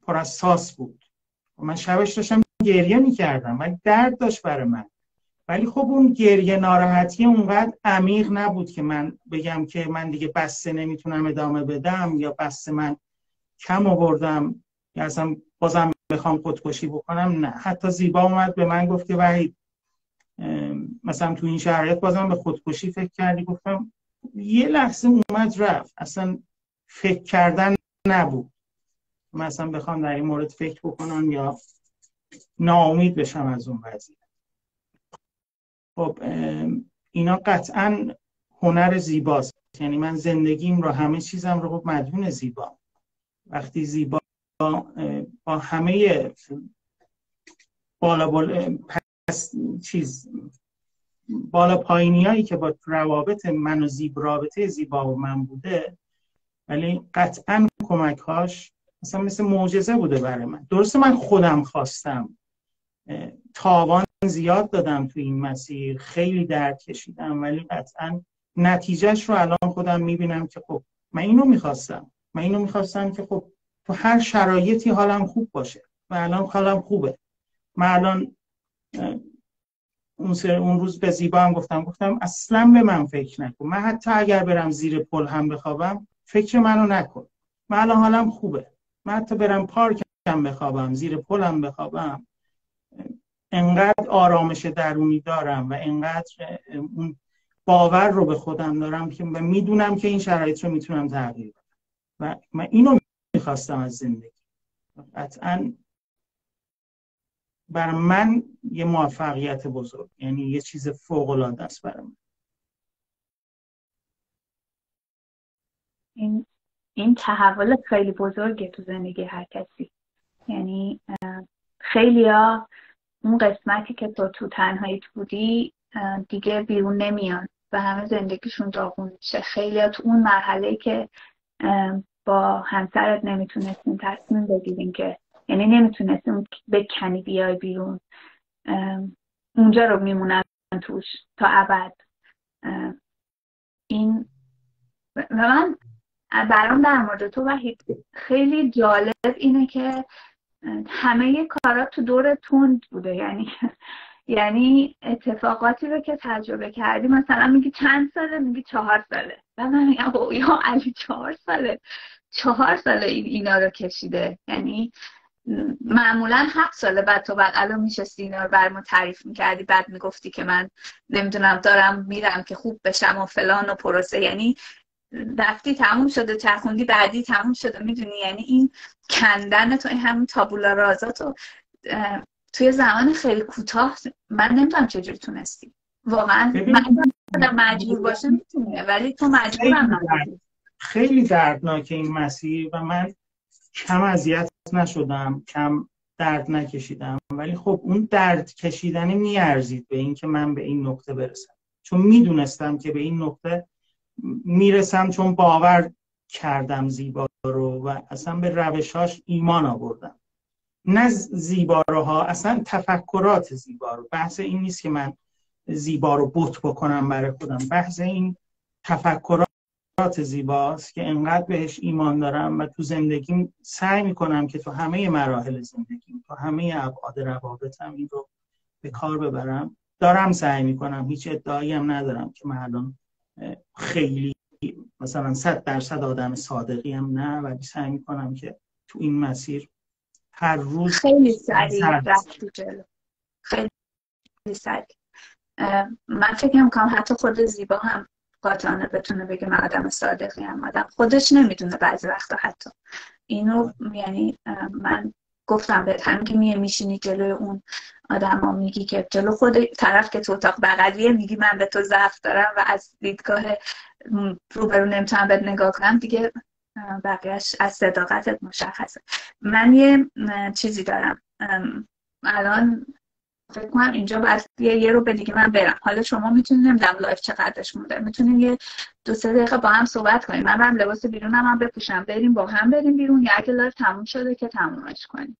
[SPEAKER 1] پر از ساس بود. من شبش داشتم گریه می‌کردم ولی درد داشت برای من. ولی خب اون گریه ناراحتی اونقدر عمیق نبود که من بگم که من دیگه بسته نمی‌تونم ادامه بدم یا بسته من کم آوردم یا اصلا بازم بخوام خودکشی بکنم نه. حتی زیبا اومد به من گفت که وحید مثلا تو این شرایط بازم به خودکشی فکر کردی؟ گفتم یه لحظه اومد رفت. اصلا فکر کردن نبود. من بخوام در این مورد فکر بکنم یا ناامید بشم از اون وضعیت. خب اینا قطعا هنر زیباست. یعنی من زندگیم رو همه چیزم رو خب مدیون زیبا. وقتی زیبا با همه بالا بالا پس چیز بالا پایینی هایی که با روابط من و زیب رابطه زیبا و من بوده ولی قطعا کمک هاش مثلا مثل معجزه بوده برای من. درسته من خودم خواستم. تاوان زیاد دادم تو این مسیر. خیلی درد کشیدم ولی قطعا نتیجهش رو الان خودم می‌بینم که خب من اینو می‌خواستم. من اینو می‌خواستم که خب تو هر شرایطی حالم خوب باشه و الان حالم خوبه. من الان اون, اون روز به زیبا هم گفتم. گفتم اصلا به من فکر نکن. من حتی اگر برم زیر پل هم بخوابم فکر منو نکن. من الان حالم خوبه. من حتی برم پارکم بخوابم زیر پلم بخوابم انقدر آرامش درونی دارم و انقدر اون باور رو به خودم دارم که و می‌دونم که این شرایط رو می‌تونم تغییر بدم. و من اینو می‌خواستم از زندگی. قطعا بر من یه موفقیت بزرگ یعنی یه چیز فوق العاده است برای من.
[SPEAKER 3] این این تحول خیلی بزرگه تو زندگی هر کسی. یعنی خیلی ها اون قسمتی که تو تو تنهایی بودی دیگه بیرون نمیان و همه زندگیشون داغون میشه. خیلی ها تو اون مرحله که با همسرت نمی‌تونستین تصمیم بگیرین که یعنی نمی‌تونستین بکنی بیای بیرون اونجا رو میمونن توش تا ابد. این و من برام در مورد تو وحید خیلی جالب اینه که همه کارا تو دور تند بوده. یعنی یعنی اتفاقاتی رو که تجربه کردی مثلا میگی چند ساله؟ میگی چهار ساله. و من میگم یا علی چهار ساله. چهار ساله این اینا رو کشیده. یعنی معمولا هفت ساله بعد تو بعد الان میشه اینا رو بر ما تعریف می‌کردی. بعد می‌گفتی که من نمی‌دونم دارم میرم که خوب بشم و فلان و پروسه. یعنی رفتی تموم شده چرخوندی بعدی تموم شده می‌دونی یعنی این کندن تو این همون تابولا رازات و توی زمان خیلی کوتاه من نمی‌دونم چجوری تونستی. واقعا من مجبور باشه می‌تونه ولی تو مجبورم
[SPEAKER 1] خیلی دردناک این مسیر و من کم اذیت نشدم کم درد نکشیدم. ولی خب اون درد کشیدنی میارزید به اینکه من به این نقطه برسم. چون می‌دونستم که به این نقطه می‌رسم چون باور کردم زیبا رو و اصلا به روشاش ایمان آوردم. نه زیبا ها اصلا تفکرات زیبا رو. بحث این نیست که من زیبا رو بت بکنم برای خودم. بحث این تفکرات زیباست که انقدر بهش ایمان دارم و تو زندگیم سعی می‌کنم که تو همه مراحل زندگیم تو همه ابعاد روابطم این رو به کار ببرم. دارم سعی می‌کنم هیچ ادعایی هم ندارم که من الان خیلی مثلا صد درصد آدم صادقی هم نه ولی سعی می‌کنم که تو این مسیر هر روز
[SPEAKER 3] خیلی سریع رفتی جلو. خیلی سریع. من فکر می‌کنم حتی خود زیبا هم قاطعانه بتونه بگه من آدم صادقی هم. آدم خودش نمی‌دونه بعضی وقتا حتی. اینو یعنی من گفتم به هم که میه میشینی جلوی اون آدم ها میگی که جلو خود طرف که تو اتاق بغلیه میگی من به تو ضعف دارم و از دیدگاه روبرو نمی‌تونم بهت نگاه کنم. دیگه بقیهش از صداقتت مشخصه. من یه چیزی دارم. الان فکر کنم اینجا بعد یه, رو به دیگه من برم. حالا شما می‌تونید نمی‌دونم live چقدرش مونده. می‌تونیم یه دو سه دقیقه با هم صحبت کنیم من برم لباس بیرونم هم بپوشم. بریم با هم بریم بیرون. یا اگه live تموم شده که تمومش کنیم.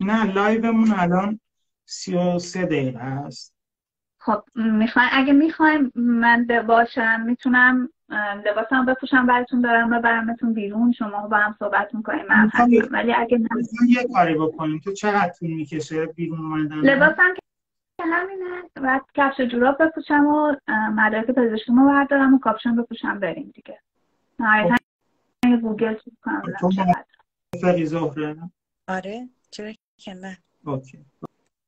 [SPEAKER 1] نه live مون الان سی و سه دقیقه هست
[SPEAKER 3] خب می‌خواین اگه می‌خوایم من باشم می‌تونم لباسم بپوشم براتون دارم ببرمتون بیرون. شما با هم صحبت می‌کنیم من ولی اگه
[SPEAKER 1] یه کاری بکنیم. تو چقدر طول می‌کشه بیرون اومدن؟
[SPEAKER 3] لباسم که همینه. بعد کفش جوراب بپوشم و مدرک پزشکیمو بردارم و کاپشن بپوشم بریم دیگه. نهایتا. گوگل کنم
[SPEAKER 1] زهره
[SPEAKER 2] آره چرا که نه.
[SPEAKER 1] okay.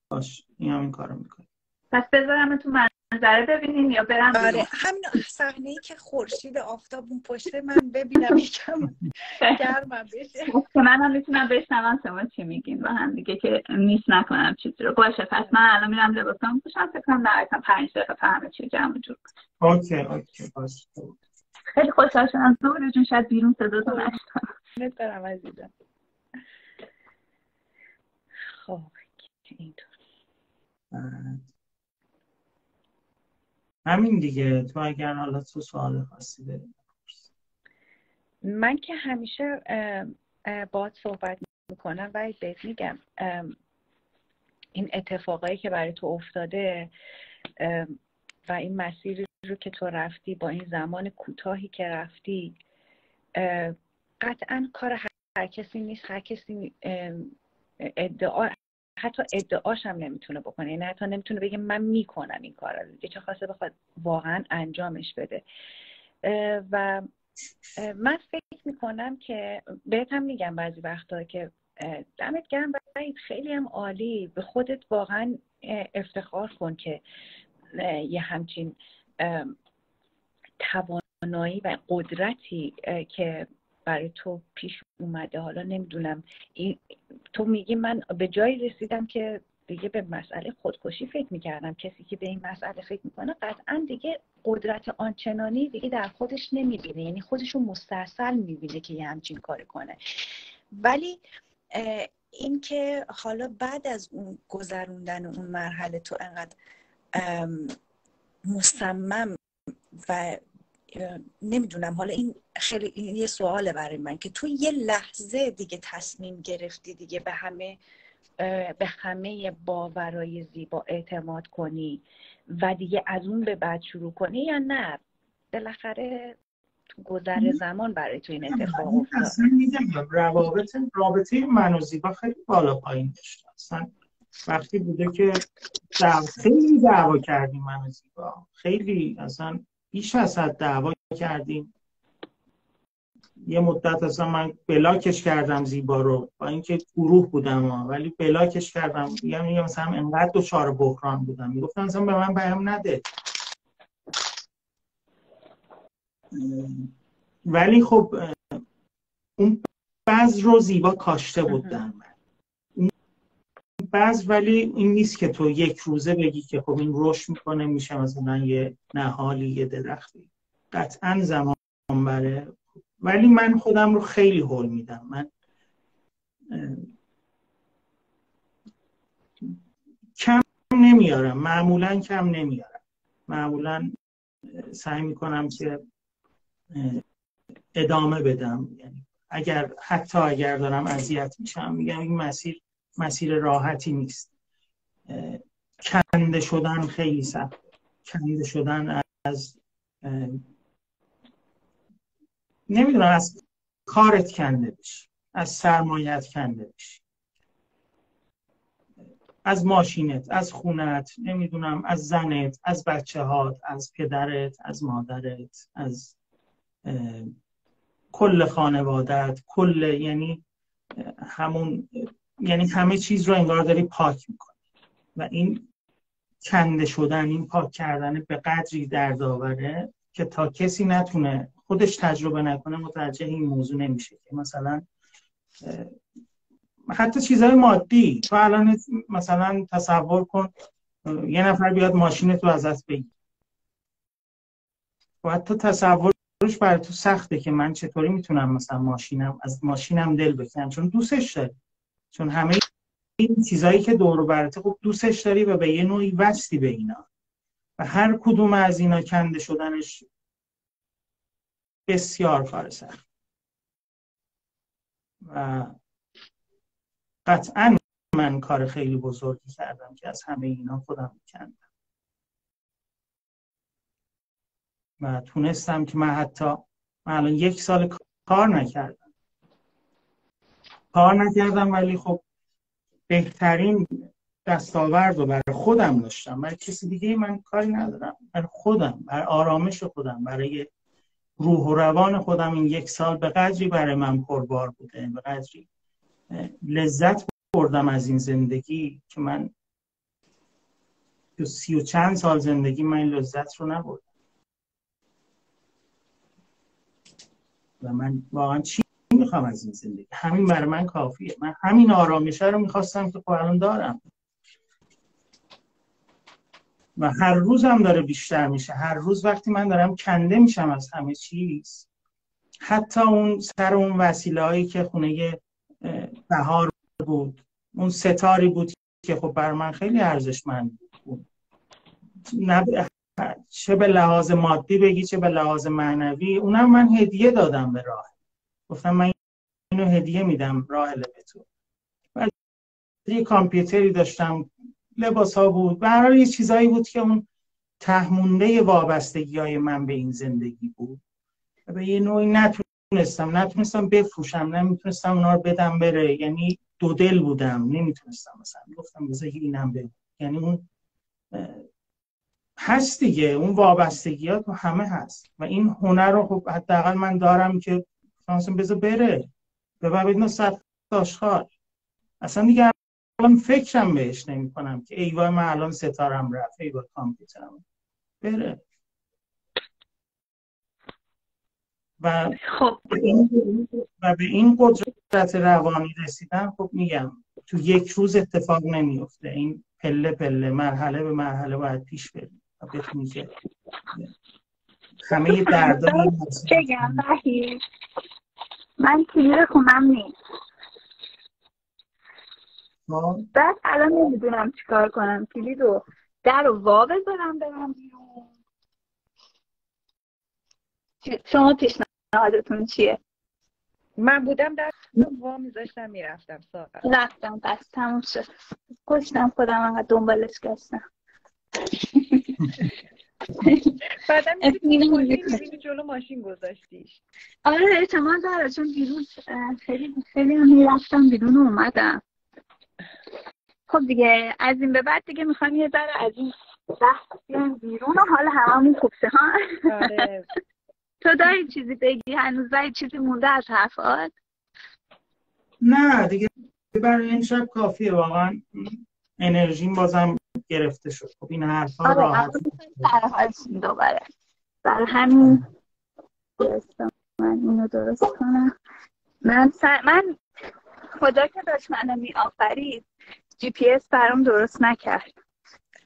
[SPEAKER 1] باش این هم این کارو می‌کنه
[SPEAKER 3] پس بذارم تو منظره ببینین یا برم
[SPEAKER 2] آره همین صحنه ای که خورشید آفتاب اون پشت من ببینم یکم گرمم بشه.
[SPEAKER 3] که من هم می‌تونم بشنوم شما چی میگین. با هم دیگه که نیست نکنم چیزی رو. باشه پس من الان میرم لباسام پوشم فکر کنم نهایتا پنج دقیقه همه چی جمع جور
[SPEAKER 1] اوکی اوکی باشه.
[SPEAKER 3] خیلی خوشحال شدم. زهره جون شاید بیرون صداتو نشتم
[SPEAKER 2] برم عزیزم. خب اینطور.
[SPEAKER 1] همین دیگه. تو اگر حالا تو سوال خاصی داری
[SPEAKER 2] من که همیشه باد صحبت می‌کنم و بهت میگم این اتفاقایی که برای تو افتاده و این مسیری رو که تو رفتی با این زمان کوتاهی که رفتی قطعا کار هر کسی نیست هر کسی ادعا حتی ادعاش هم نمی‌تونه بکنه. یعنی حتی نمی‌تونه بگه من می‌کنم این کار رو. چه خواسته بخواد واقعا انجامش بده. و من فکر می‌کنم که بهت هم میگم بعضی وقتا که دمت گرم باید خیلی هم عالی. به خودت واقعا افتخار کن که یه همچین توانایی و قدرتی که برای تو پیش اومده. حالا نمی‌دونم. تو میگی من به جایی رسیدم که دیگه به مسئله خودکشی فکر می‌کردم. کسی که به این مسئله فکر می‌کنه قطعا دیگه قدرت آنچنانی دیگه در خودش نمی‌بینه. یعنی خودش رو مسترسل می‌بینه که یه همچین کار کنه. ولی اینکه حالا بعد از اون گذروندن اون مرحله تو انقدر مصمم و نمی‌دونم حالا این خیلی این یه سواله برای من که تو یه لحظه دیگه تصمیم گرفتی دیگه به همه به همه باورای زیبا اعتماد کنی و دیگه از اون به بعد شروع کنی یا نه؟ بالاخره تو گذر زمان برای تو این اتفاق افتاد.
[SPEAKER 1] اصلا میگم روابط رابطه من و زیبا خیلی بالا پایین داشت. اصلا وقتی بوده که خیلی دعوا کردیم من و زیبا. خیلی اصلا بیش از حد دعوا کردیم. یه مدت اصلا من بلاکش کردم زیبا رو. با اینکه گروه بودم ولی بلاکش کردم. یعنی مثلا انقدر دچار بحران بودم. می‌گفتم مثلا به من پیام نده. ولی خب اون بعض رو زیبا کاشته بود در من. بعض ولی این نیست که تو یک روزه بگی که خب این رشد می‌کنه میشه مثلا یه نهالی یه درختی. قطعا زمان بره. ولی من خودم رو خیلی حل میدم. من کم نمیارم. معمولا کم نمیارم. معمولا سعی می‌کنم که ادامه بدم. یعنی اگر حتی اگر دارم اذیت میشم میگم این مسیر مسیر راحتی نیست. کنده شدن خیلی سخت. کنده شدن از نمی‌دونم از کارت کنده بشی از سرمایت کنده بشی. از ماشینت از خونت نمی‌دونم از زنت از بچه هات از پدرت از مادرت از کل خانوادت کل یعنی همون یعنی همه چیز رو انگار داری پاک می‌کنی. و این کنده شدن این پاک کردن به قدری دردآوره که تا کسی نتونه خودش تجربه نکنه متوجه این موضوع نمیشه که مثلا حتی چیزهای مادی. تو الان مثلا تصور کن یه نفر بیاد ماشین تو ازت بگیر و حتی تصورش برای تو سخته که من چطوری می‌تونم مثلا ماشینم از ماشینم دل بکنم چون دوستش داری. چون همه این چیزهایی که دور برته خوب دوستش داری و به یه نوعی وستی به اینا. و هر کدوم از اینا کنده شدنش بسیار کار سخت. و قطعا من کار خیلی بزرگی کردم که از همه اینا خودم کندم. و تونستم که من حتی من الان یک سال کار نکردم. کار نکردم ولی خب بهترین دستاورد رو برای خودم داشتم. برای کسی دیگه من کاری ندارم. برای خودم برای آرامش خودم برای روح و روان خودم. این یک سال به قدری برای من پربار بوده به قدری لذت بردم از این زندگی که من تو سی و چند سال زندگی من این لذت رو نبردم. و من واقعا چی می‌خوام از این زندگی. همین برای من کافیه. من همین آرامشه رو می‌خواستم که خب الان دارم. و هر روز هم داره بیشتر میشه. هر روز وقتی من دارم کنده میشم از همه چیز حتی اون سر اون وسیله هایی که خونه بهار بود اون ستاری بود که خب بر من خیلی ارزشمند بود. چه به لحاظ مادی بگی چه به لحاظ معنوی اونم من هدیه دادم به راه. گفتم من اینو هدیه میدم راه به تو یه کامپیوتری داشتم لباس ها بود برای یه چیزایی بود که اون تهمونده وابستگی های من به این زندگی بود. به یه نوعی نتونستم. نتونستم بفروشم. نمی‌تونستم اونا رو بدم بره. یعنی دو دل بودم. نمی‌تونستم مثلا. گفتم بذار اینم به یعنی اون هست دیگه. اون وابستگیات تو همه هست. و این هنر رو خب حداقل من دارم که مثلا بذار بره. ببر بدون صد آشغال. اصلا دیگه الان فکرم بهش نمی کنم که ای وای من الان ستارم رفت ای وای کامپیوترم. بره. و
[SPEAKER 3] خب.
[SPEAKER 1] و به این قدرت روانی رسیدن خب میگم تو یک روز اتفاق نمیفته این پله پله مرحله به مرحله باید پیش بریم. و بتونی که همه دردان
[SPEAKER 3] بگم من کلیر خونم نیست؟ بعد الان نمی‌دونم چیکار کنم. کلید رو در رو وا بذارم برم بیرون. شما پیشنهادتون چیه؟
[SPEAKER 2] من بودم در وا میذاشتم می‌رفتم ساقه
[SPEAKER 3] رفتم بس تموم شد. کشتم خودم انقدر دنبالش گشتم.
[SPEAKER 2] بعدم می‌بینی جلو ماشین گذاشتیش.
[SPEAKER 3] آره احتمال داره چون دیروز خیلی خیلی هم می‌رفتم بیرون اومدم. خب دیگه از این به بعد دیگه می‌خوام یه ذره از این بحث بیرون و حال هممون خوب شه ها؟
[SPEAKER 2] آره.
[SPEAKER 3] تو داری چیزی بگی؟ هنوز داری چیزی مونده از حرفات؟
[SPEAKER 1] نه دیگه برای این شب کافیه واقعا. انرژیم بازم گرفته شد. خب این حرفا
[SPEAKER 3] آره
[SPEAKER 1] راحت
[SPEAKER 3] دوباره. برای همین من اینو درست کنم. من سر... من خدا که داشت منو می آفرید جی پی اس برام درست نکرد.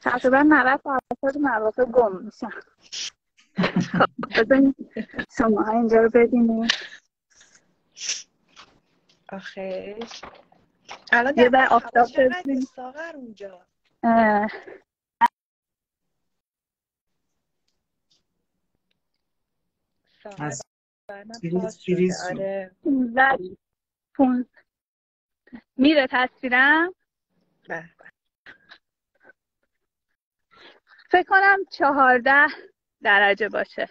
[SPEAKER 3] تقریبا 90 درصد مواقع گم میشم. شما ها اینجا رو ببینید.
[SPEAKER 2] آخه. الان
[SPEAKER 3] یه بر آفتاب
[SPEAKER 2] ساغر اونجا؟
[SPEAKER 1] از
[SPEAKER 2] آره.
[SPEAKER 3] میره تصویرم؟ فکر کنم چهارده درجه باشه.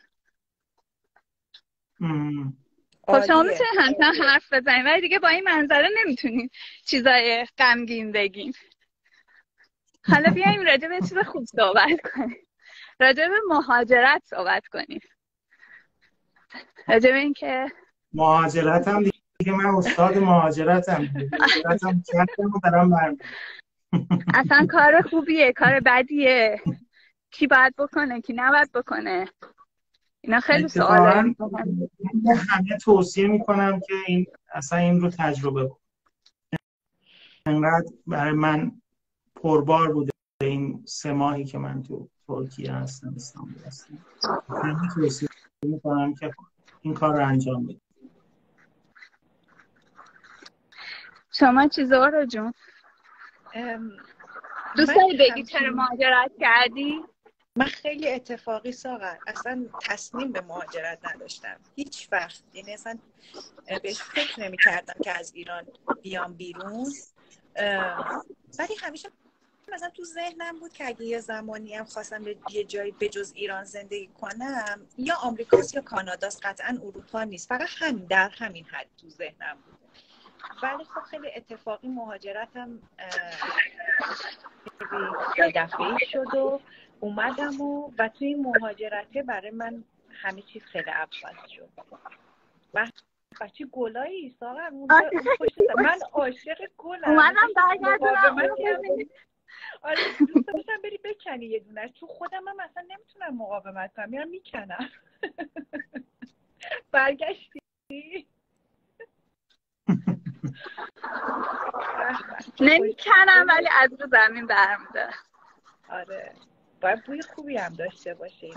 [SPEAKER 3] خب شما می‌تونید همچنان حرف بزنید ولی دیگه با این منظره نمی‌تونیم چیزای غمگین بگیم حالا بیایم راجع به چیز خوب صحبت کنیم. راجع به مهاجرت صحبت کنیم. راجع به اینکه
[SPEAKER 1] مهاجرت هم دیگه من استاد مهاجرتم. مهاجرتم کردم و دارم
[SPEAKER 3] اصلا کار خوبیه کار بدیه. کی باید بکنه کی نباید بکنه؟ اینا خیلی سواله.
[SPEAKER 1] همه توصیه می‌کنم که این اصلا این رو تجربه انقدر برای من پربار بوده. این سه ماهی که من تو ترکیه هستم استانبول هستم. همه توصیه می‌کنم که این کار رو انجام بدید
[SPEAKER 3] شما چیزا رو جون؟ دوست داری بگی چرا مهاجرت کردی؟
[SPEAKER 2] من خیلی اتفاقی ساغر. اصلا تصمیم به مهاجرت نداشتم. هیچ وقت. یعنی اصلا بهش فکر نمی کردم که از ایران بیام بیرون. ولی همیشه مثلا تو ذهنم بود که اگه یه زمانی هم خواستم به یه جایی به جز ایران زندگی کنم یا آمریکاست یا کاناداست قطعا اروپا نیست. فقط همین در همین حد تو ذهنم بود. ولی خب خیلی اتفاقی مهاجرتم دفعه شد و اومدم و و توی این مهاجرته برای من همه چیز خیلی عوض شد. بچه گلایی ساغر من عاشق گلم.
[SPEAKER 3] اومدم برگردونم.
[SPEAKER 2] آره دوست داشتم بری بکنی یه دونه. تو خودم هم اصلا نمی‌تونم مقاومت کنم. میرم می‌کنم. برگشتی؟
[SPEAKER 3] نمی‌کنم ولی از رو زمین برمیده
[SPEAKER 2] آره. باید بوی خوبی هم داشته باشه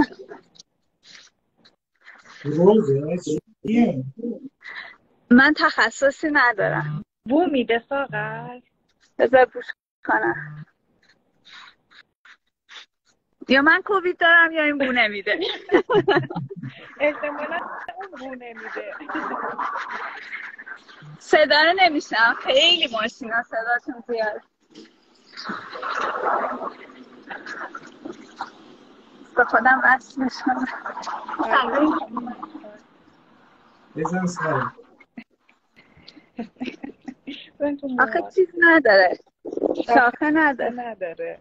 [SPEAKER 3] من تخصصی ندارم.
[SPEAKER 2] بو میده ساغر
[SPEAKER 3] بذار بوش کنم. یا من کووید دارم یا این بو نمیده
[SPEAKER 2] احتمالا اون بو نمیده
[SPEAKER 3] صدا رو نمیشنم خیلی ماشینا صداتون زیاد. به خودم وصل
[SPEAKER 1] سر
[SPEAKER 3] آخه چیز نداره. شاخه نداره.
[SPEAKER 2] نداره.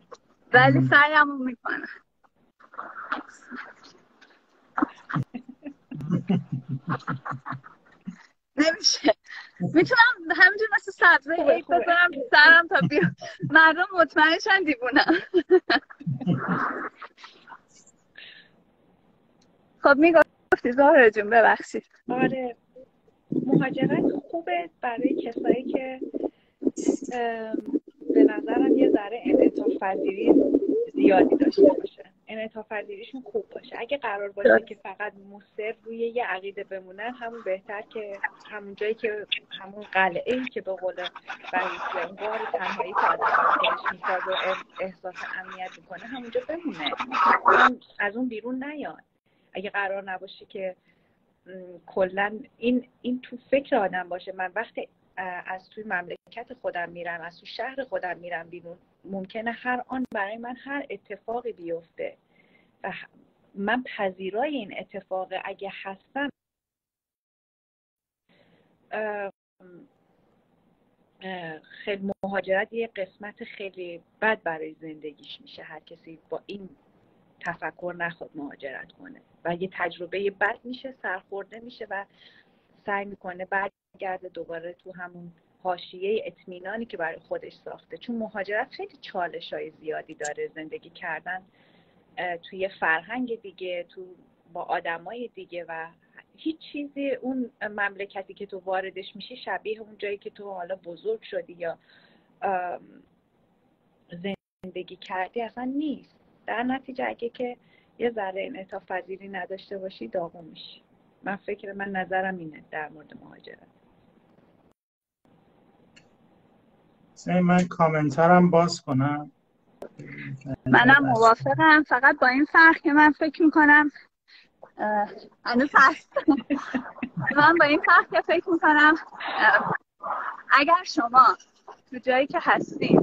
[SPEAKER 3] ولی سعیمو می‌کنه. نمیشه. می‌تونم همینجور مثل سبزه هیک بذارم سرم تا بیا مردم مطمئنشن دیوونم خب می‌گفتی زهره جون ببخشید.
[SPEAKER 2] آره. مهاجرت خوبه برای کسایی که به نظرم یه ذره انعطاف پذیری زیادی داشته باشه. انعطاف پذیریشون خوب باشه. اگه قرار باشه که فقط مصر روی یه عقیده بمونن همون بهتر که همون جایی که همون قلعه ای که به قول رئیس بار تنهایی که آدم و احساس امنیت می‌کنه همونجا بمونه. از اون بیرون نیاد. اگه قرار نباشه که کلا این این تو فکر آدم باشه. من وقتی از توی مملکت خودم میرم از توی شهر خودم میرم بیرون. ممکنه هر آن برای من هر اتفاقی بیفته. و من پذیرای این اتفاق اگه هستم خیلی مهاجرت یه قسمت خیلی بد برای زندگیش میشه. هر کسی با این تفکر نخواد مهاجرت کنه. و یه تجربه بد میشه سرخورده میشه و سعی می‌کنه برگرده دوباره تو همون حاشیه اطمینانی که برای خودش ساخته. چون مهاجرت خیلی چالش های زیادی داره زندگی کردن توی فرهنگ دیگه تو با آدمای دیگه و هیچ چیزی اون مملکتی که تو واردش میشی شبیه اون جایی که تو حالا بزرگ شدی یا زندگی کردی اصلا نیست. در نتیجه اگه که یه ذره انعطاف پذیری نداشته باشی داغون میشی. من فکر من نظرم اینه در مورد مهاجرت.
[SPEAKER 1] من کامنتارم باز کنم.
[SPEAKER 3] منم موافقم. فقط با این فرق که من فکر می‌کنم هنوز هست. من با این فرق که فکر می‌کنم اگر شما تو جایی که هستین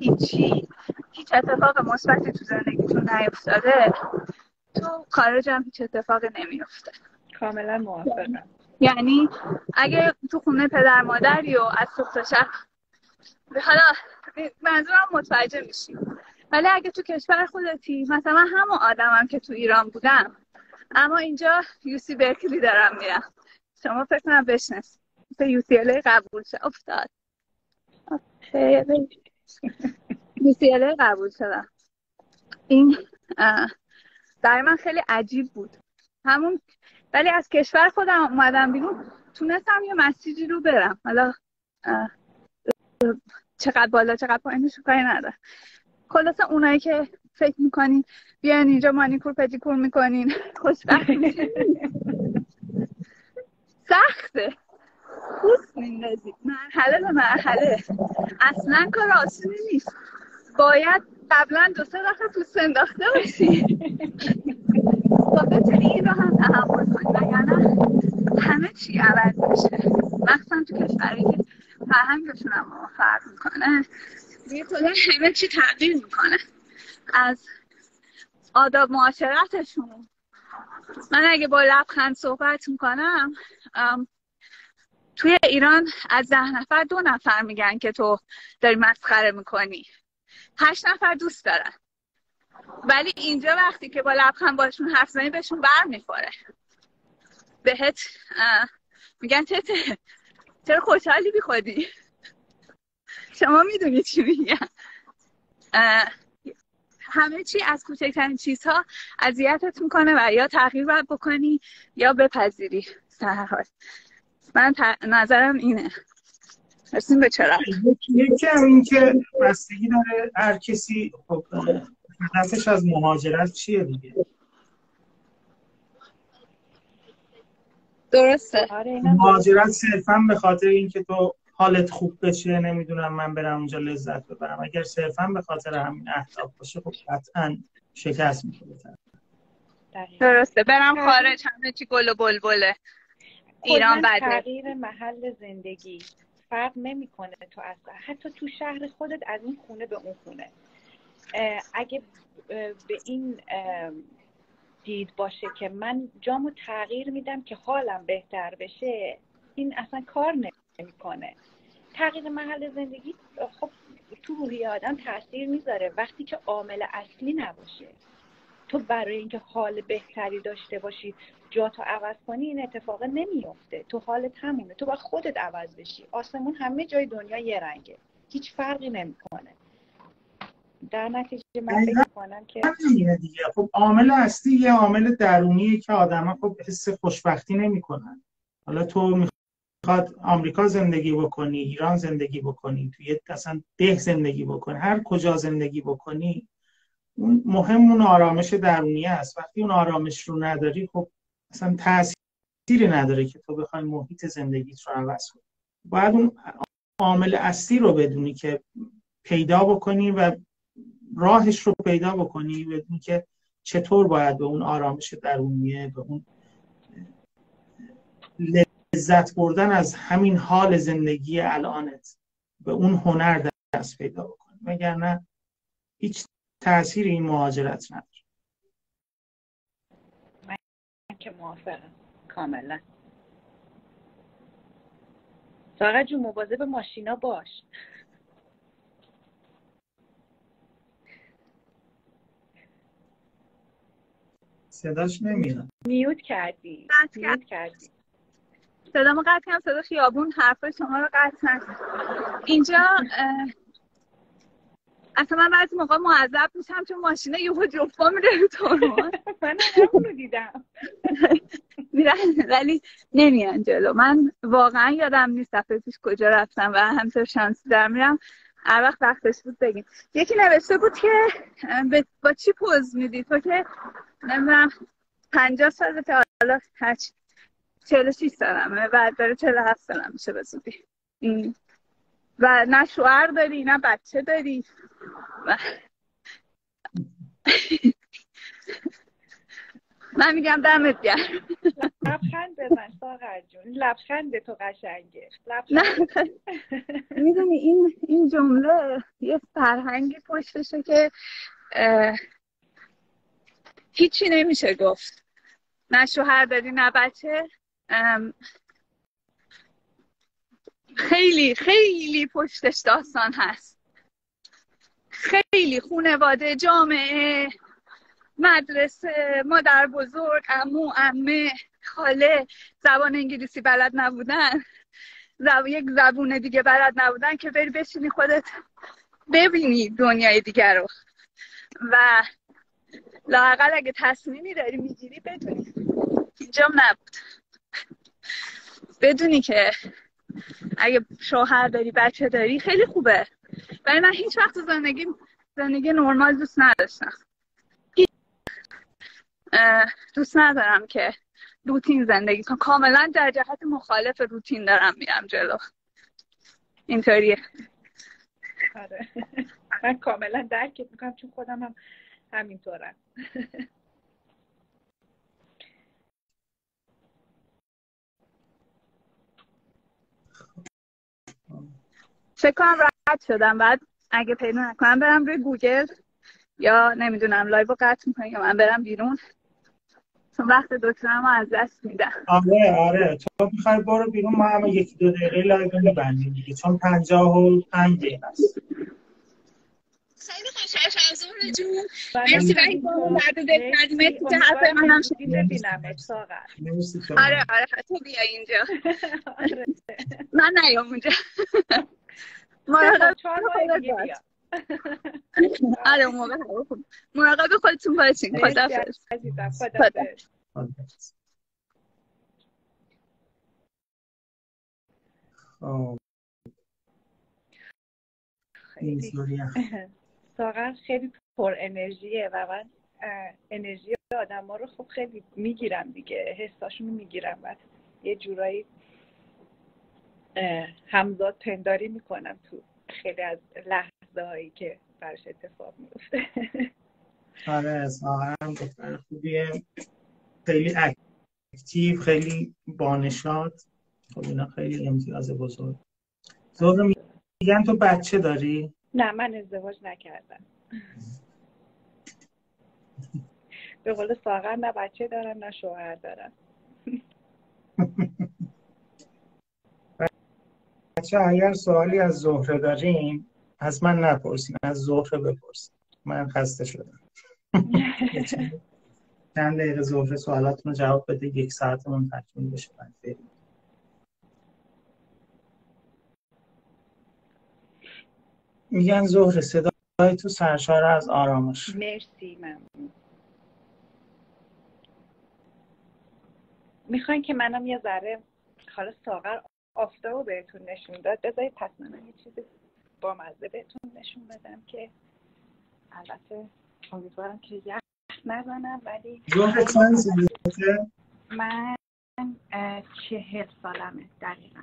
[SPEAKER 3] هیچی هیچ اتفاق مثبتی تو زندگیتون نیفتاده تو خارج هم هیچ اتفاقی نمیفته
[SPEAKER 2] کاملا موافقم.
[SPEAKER 3] یعنی اگه تو خونه پدر مادری و از صبح تا شب حالا منظورم متوجه میشی. ولی اگه تو کشور خودتی مثلا همون آدمم که تو ایران بودم اما اینجا یوسی برکلی دارم میرم. شما فکر کنم بشنس به یوسی قبول شد. افتاد. یوسی قبول شدم. این در من خیلی عجیب بود. همون ولی از کشور خودم اومدم بیرون تونستم یه مسیجی رو برم. حالا چقدر بالا چقدر پایینش کاری نداره خلاصه اونایی که فکر می‌کنین بیاین اینجا مانیکور پدیکور می‌کنین. خوشبخت سخته. پوست میندازید مرحله به مرحله. اصلا کار آسونی نیست. باید قبلا دو سه دفعه پوست انداخته باشی. تا بتونی این رو هم تحمل کنی. وگرنه همه چی عوض میشه. مخصوصا تو کشوری که فرهنگشون هم فرق می‌کنه. یه همه چی تغییر می‌کنه. از آداب معاشرتشون. من اگه با لبخند صحبت می‌کنم توی ایران از ده نفر دو نفر میگن که تو داری مسخره می‌کنی. هشت نفر دوست دارن. ولی اینجا وقتی که با لبخند باشون حرف زنی بهشون بر می‌خوره. بهت میگن تته چرا خوشحالی بی خودی شما می‌دونید چی میگن همه چی از کوچکترین چیزها اذیتت می‌کنه و یا تغییر باید بکنی یا بپذیری. سهر من نظرم اینه. رسیم به چرا
[SPEAKER 1] یکی هم این که بستگی داره هر کسی خب هدفش از مهاجرت چیه دیگه؟
[SPEAKER 3] درسته.
[SPEAKER 2] آره،
[SPEAKER 1] مهاجرت صرفا به خاطر اینکه تو حالت خوب بشه نمی‌دونم من برم اونجا لذت ببرم. اگر صرفا به خاطر همین اهداف باشه خب قطعا شکست می‌خوره.
[SPEAKER 3] درسته. برم خارج همه چی گل و بلبله. ایران بده.
[SPEAKER 2] تغییر محل زندگی. فرق نمی‌کنه تو اصلا حتی تو شهر خودت از این خونه به اون خونه. اگه به این دید باشه که من جامو تغییر میدم که حالم بهتر بشه این اصلا کار نمی‌کنه. تغییر محل زندگی خب تو روحی آدم تاثیر می‌ذاره وقتی که عامل اصلی نباشه. تو برای اینکه حال بهتری داشته باشی جا تو عوض کنی این اتفاق نمیفته تو حالت همونه. تو باید خودت عوض بشی. آسمون همه جای دنیا یه رنگه. هیچ فرقی نمی‌کنه. در نتیجه من کنم که
[SPEAKER 1] دیگه. خب عامل اصلی یه عامل درونیه که آدما خب حس خوشبختی نمی‌کنن. حالا تو می‌خواد آمریکا زندگی بکنی ایران زندگی بکنی توی اصلا ده زندگی بکنی هر کجا زندگی بکنی اون مهم اون آرامش درونیه است وقتی اون آرامش رو نداری خب اصلا تأثیری نداره که تو بخوای محیط زندگیت رو عوض کنی. باید اون عامل اصلی رو بدونی که پیدا بکنی و راهش رو پیدا بکنی بدونی که چطور باید به اون آرامش درونیه به اون لذت بردن از همین حال زندگی الانت به اون هنر دست پیدا بکنی. وگرنه هیچ تاثیر این مهاجرت نداره.
[SPEAKER 2] من که موافقم کاملا. فقط جون مواظب ماشینا باش.
[SPEAKER 1] صداش نمیاد.
[SPEAKER 2] میوت کردی. میوت کردی.
[SPEAKER 3] صدامو قطع کنم صدا خیابون حرف شما رو قطع نکن. اینجا اصلا من بعضی موقع معذب میشم چون ماشینه یهو جفا میره رو
[SPEAKER 2] من رو دیدم.
[SPEAKER 3] ولی نمیان جلو. من واقعا یادم نیست دفعه پیش کجا رفتم و همطور شانسی در میرم. هر وقت وقتش بود بگیم. یکی نوشته بود که با چی پوز میدی؟ تو که نمی‌دونم پنجاه سالته حالا هرچی چهل شیش سالمه و داره چهل هفت سالم میشه به زودی. و نه شوهر داری نه بچه داری. من میگم دمت گرم.
[SPEAKER 2] لبخند بزن ساغر جون. لبخند تو قشنگه.
[SPEAKER 3] می‌دونی این این جمله یه فرهنگی پشتشه که هیچی نمیشه گفت. نه شوهر داری نه بچه. خیلی خیلی پشتش داستان هست. خیلی خونواده جامعه. مدرسه مادر بزرگ امو امه خاله زبان انگلیسی بلد نبودن. زب... یک زبون دیگه بلد نبودن که بری بشینی خودت ببینی دنیای دیگر رو. و لاقل اگه تصمیمی داری می‌گیری بدونی. اینجام نبود. بدونی که اگه شوهر داری بچه داری خیلی خوبه. ولی من هیچ وقت زندگی زندگی نرمال دوست نداشتم. دوست ندارم که روتین زندگی کنم. کاملا در جهت مخالف روتین دارم میرم جلو. اینطوریه.
[SPEAKER 2] آره. من کاملا درکت می‌کنم چون خودم هم همینطورم.
[SPEAKER 3] فکر کنم رد شدم. بعد اگه پیدا نکنم برم روی گوگل یا نمی‌دونم live قطع می‌کنم یا من برم بیرون. چون وقت دکترم از دست میدم.
[SPEAKER 1] آره آره. تو می‌خوای برو بیرون ما هم یکی دو دقیقه لایو میبندیم دیگه. چون پنجاه و پنج دقیقه است
[SPEAKER 3] خیلی خوشحال از اون جون. مرسی وحید با بعد دل کردی که حرف منم شدی
[SPEAKER 2] ببینم ساغر
[SPEAKER 3] آره آره. تو بیا اینجا. من نیام اونجا. مراقب خودت آره موقع مراقب خودتون باشین. خدافظ
[SPEAKER 2] ساغر خیلی. پر انرژیه و من انرژی آدم ها رو خب خیلی می‌گیرم دیگه. حساشون رو می‌گیرم. و یه جورایی همزاد پنداری می‌کنم تو خیلی از لحظه. هایی که برش اتفاق میفته
[SPEAKER 1] آره ساغرم دختر خوبیه. خیلی اکتیو خیلی بانشات خب اینا خیلی امتیاز بزرگ. زوزه میگن تو بچه داری؟
[SPEAKER 2] نه من ازدواج نکردم. به قول ساغر نه بچه دارن نه شوهر دارن
[SPEAKER 1] بچه اگر سوالی از زهره داریم از من نپرسین از زهره بپرسین. من خسته شدم. چند دقیقه زهره سوالاتون رو جواب بده یک ساعتمون تکمیل بشه بعد بریم. میگن زهره صدای تو سرشار از آرامش.
[SPEAKER 2] مرسی ممنون. می‌خواین که منم یه ذره حالا ساغر آفتاب بهتون نشون داد؟ بذارید پس منم یه چیزی با مزه بهتون نشون بدم که البته امیدوارم که یخ نزنم ولی؟ من چهل سالمه دقیقا.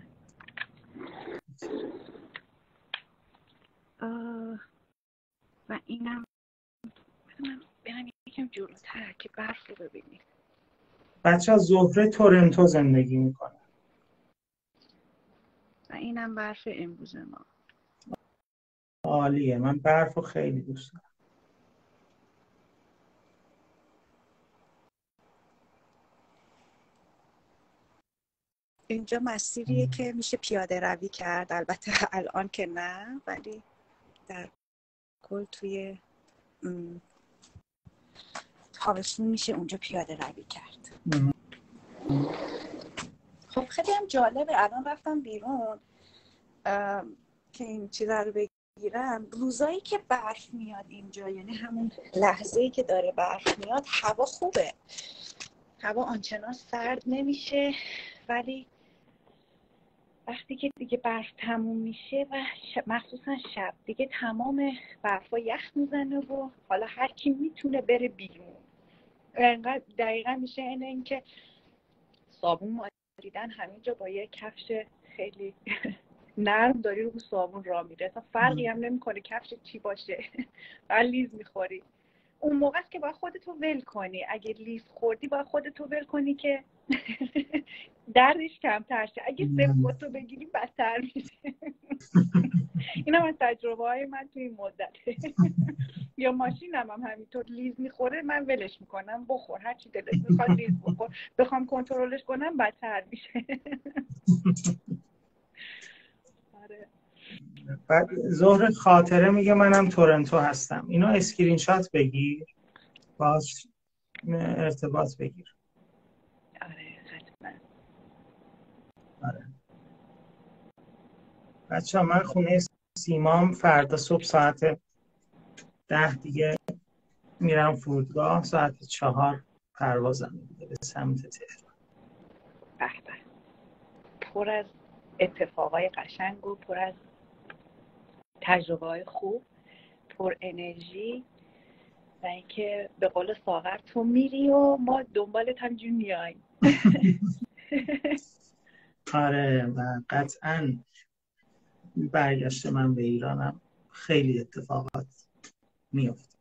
[SPEAKER 2] و اینم برم یکم جلوتر که برف رو ببینید
[SPEAKER 1] بچه از زهره تورنتو زندگی می‌کنه.
[SPEAKER 2] و اینم برف امروز ما.
[SPEAKER 1] عالیه. من برف رو خیلی دوست دارم.
[SPEAKER 2] اینجا مسیریه که میشه پیاده روی کرد. البته الان که نه ولی در کل توی تابستون میشه اونجا پیاده روی کرد. خب خیلی هم جالبه. الان رفتم بیرون که این چیز رو بگیرم روزایی که برف میاد اینجا یعنی همون لحظه ای که داره برف میاد هوا خوبه. هوا آنچنان سرد نمیشه ولی وقتی که دیگه برف تموم میشه و مخصوصا شب دیگه تمام برفا یخ می‌زنه و حالا هر کی می‌تونه بره بیرون. انقدر دقیقا میشه این اینکه صابون ماریدن همینجا با یه کفش خیلی نرم داری رو صابون را میره. اصلا فرقی هم نمی‌کنه کفش چی باشه. و لیز می‌خوری. اون موقع است که باید خودتو ول کنی. اگه لیز خوردی باید خودتو ول کنی که دردش کمتر شه. اگه سفت بگیری بدتر میشه. این هم از تجربه های من توی این مدت. یا ماشینم هم همینطور لیز می‌خوره من ولش می‌کنم. بخور. هرچی دلت می‌خواد لیز بخور. بخوام کنترلش کنم بدتر میشه.
[SPEAKER 1] بعد ظهر خاطره میگه منم تورنتو هستم. اینو اسکرین شات بگیر باز ارتباط بگیر. آره بچه من خونه سیمام فردا صبح ساعت ده دیگه میرم فرودگاه. ساعت چهار پروازم به سمت تهران.
[SPEAKER 2] به. پر از اتفاقای قشنگ و پر از تجربه های خوب پر انرژی و اینکه به قول ساغر تو میری و ما دنبالت همجور میایم
[SPEAKER 1] آره و قطعا برگشت من به ایرانم خیلی اتفاقات میفته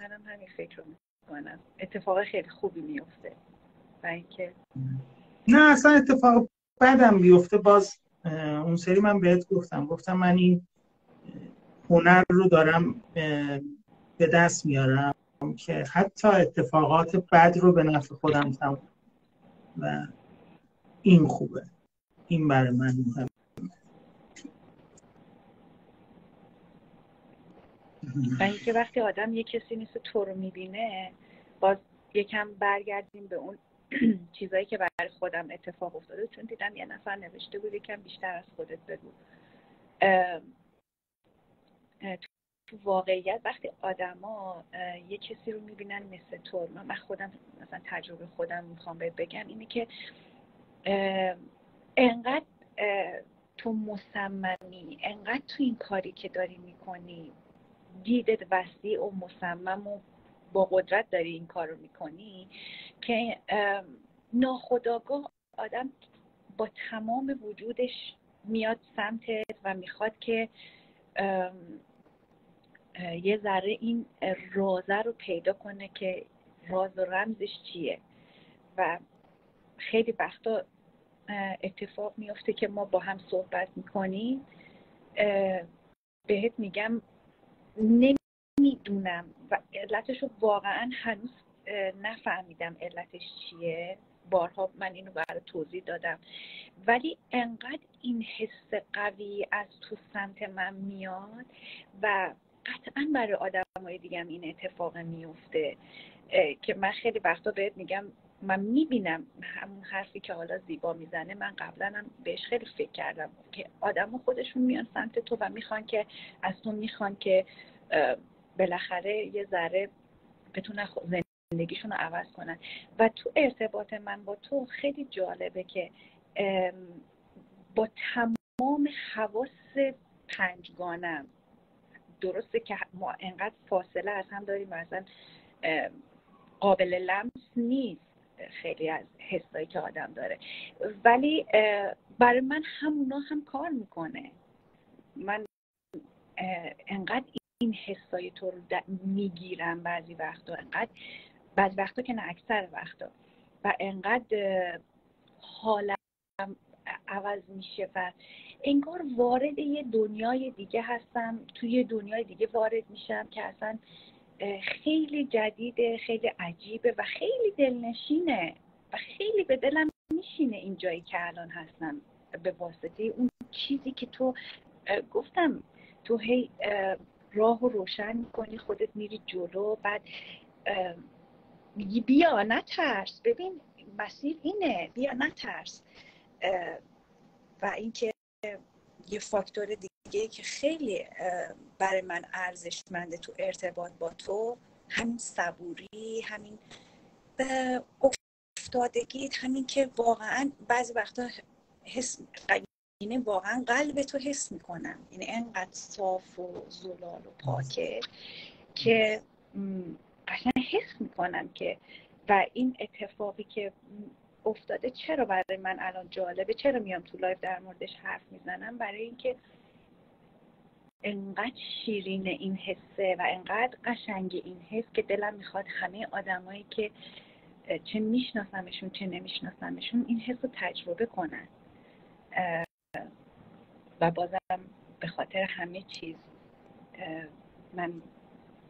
[SPEAKER 2] منم همین فکر می‌کنم. اتفاق خیلی خوبی میفته و اینکه
[SPEAKER 1] نه اصلا اتفاق بدم بیفته. باز اون سری من بهت گفتم. گفتم من این هنر رو دارم به دست میارم که حتی اتفاقات بد رو به نفع خودم تمام و این خوبه. این برای من مهم
[SPEAKER 2] و اینکه وقتی آدم یه کسی مثل تو رو می‌بینه باز یکم برگردیم به اون چیزایی که برای خودم اتفاق افتاده. چون دیدم یه نفر نوشته بود یکم بیشتر از خودت بگو. تو واقعیت وقتی آدما یه کسی رو می‌بینن مثل تو من خودم مثلا تجربه خودم می‌خوام بهت بگم اینه که انقدر تو مصممی انقدر تو این کاری که داری می‌کنی دیدت وسیع و مصمم و با قدرت داری این کار رو می‌کنی که ناخداگاه آدم با تمام وجودش میاد سمتت و می‌خواد که یه ذره این رازه رو پیدا کنه که راز و رمزش چیه. و خیلی وقتا اتفاق میفته که ما با هم صحبت می‌کنیم. بهت میگم نمی‌دونم و علتش رو واقعا هنوز نفهمیدم علتش چیه. بارها من اینو برای توضیح دادم. ولی انقدر این حس قوی از تو سمت من میاد و قطعا برای آدم های دیگم این اتفاق میفته که من خیلی وقتا بهت میگم من می‌بینم همون حرفی که حالا زیبا می‌زنه. من قبلا هم بهش خیلی فکر کردم که آدم خودشون میان سمت تو و می‌خوان که از تو می‌خوان که بالاخره یه ذره بتونن زندگیشون رو عوض کنن. و تو ارتباط من با تو خیلی جالبه که با تمام حواس پنجگانم درسته که ما انقدر فاصله از هم داریم مثلا قابل لمس نیست خیلی از حسایی که آدم داره. ولی برای من همونا هم کار می‌کنه. من انقدر این حسای تو رو می‌گیرم بعضی وقتا. انقدر بعضی وقتا که نه اکثر وقتا. و انقدر حالم عوض میشه و انگار وارد یه دنیای دیگه هستم توی دنیای دیگه وارد میشم که اصلا خیلی جدیده خیلی عجیبه و خیلی دلنشینه و خیلی به دلم میشینه این جایی که الان هستم. به واسطه اون چیزی که تو گفتم تو هی راه و روشن می‌کنی خودت میری جلو بعد میگی بیا نترس. ببین مسیر اینه بیا نترس. و اینکه یه فاکتور دیگه که خیلی برای من ارزشمنده تو ارتباط با تو همین صبوری همین افتادگی همین که واقعا بعضی وقتا حس اینه واقعا قلب تو حس می‌کنم. این انقدر صاف و زلال و پاکه که قشنگ حس می‌کنم که و این اتفاقی که افتاده چرا برای من الان جالبه؟ چرا میام تو live در موردش حرف می‌زنم؟ برای اینکه انقدر شیرین این حسه و انقدر قشنگ این حس که دلم می‌خواد همه آدمایی که چه میشناسمشون چه نمیشناسمشون این حس رو تجربه کنن. و بازم به خاطر همه چیز من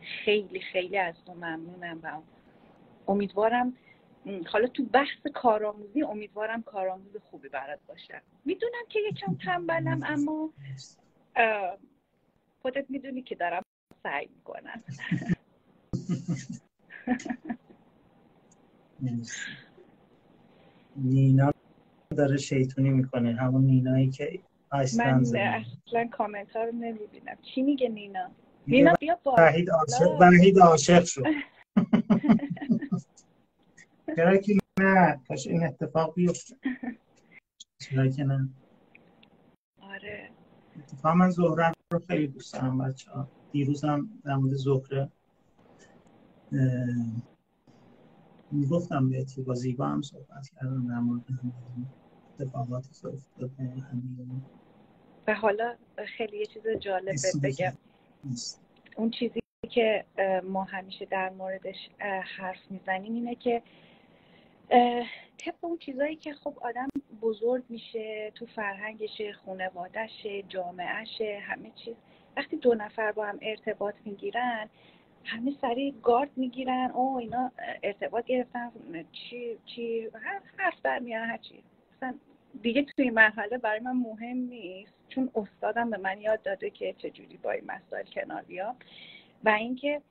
[SPEAKER 2] خیلی خیلی از تو ممنونم و امیدوارم حالا تو بحث کارآموزی امیدوارم کارآموز خوبی برات باشم می‌دونم که یکم تنبلم اما خودت می‌دونی که دارم سعی می‌کنم.
[SPEAKER 1] نینا داره شیطونی می‌کنه همون نینایی که
[SPEAKER 2] من اصلا کامنت ها رو نمی‌بینم. چی میگه نینا؟ نینا بیا با
[SPEAKER 1] وحید عاشق وحید عاشق شد چرا که نه؟ کاش این اتفاق بیفته چرا که نه؟
[SPEAKER 2] آره.
[SPEAKER 1] اتفاق من زهره رو خیلی دوست دارم بچه ها دیروزم در مورد زهره می‌گفتم بهتی با زیبا هم صحبت کردم در مورد اتفاقاتی که افتاده همین.
[SPEAKER 2] و حالا خیلی یه چیز جالب بگم. اون چیزی که ما همیشه در موردش حرف می‌زنیم اینه که طبق اون چیزایی که خب آدم بزرگ میشه تو فرهنگشه خانوادهشه جامعهشه همه چیز. وقتی دو نفر با هم ارتباط می‌گیرن همه سریع گارد می‌گیرن. او اینا ارتباط گرفتن. چی چی؟ حرف در میارن هرچی مثلا دیگه توی این مرحله برای من مهم نیست. چون استادم به من یاد داده که چجوری با این مسائل کنار بیام. و اینکه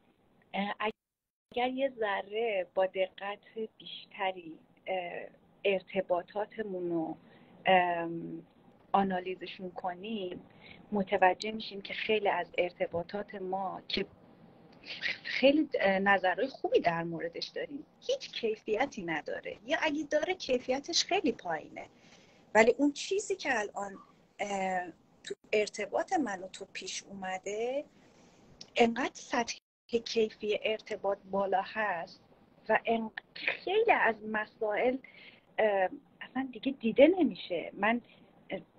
[SPEAKER 2] اگر یه ذره با دقت بیشتری ارتباطاتمون رو آنالیزشون کنیم متوجه میشیم که خیلی از ارتباطات ما که خیلی نظرهای خوبی در موردش داریم. هیچ کیفیتی نداره. یا اگه داره کیفیتش خیلی پایینه. ولی اون چیزی که الان تو ارتباط من و تو پیش اومده انقدر سطح کیفی ارتباط بالا هست و خیلی از مسائل اصلا دیگه دیده نمیشه. من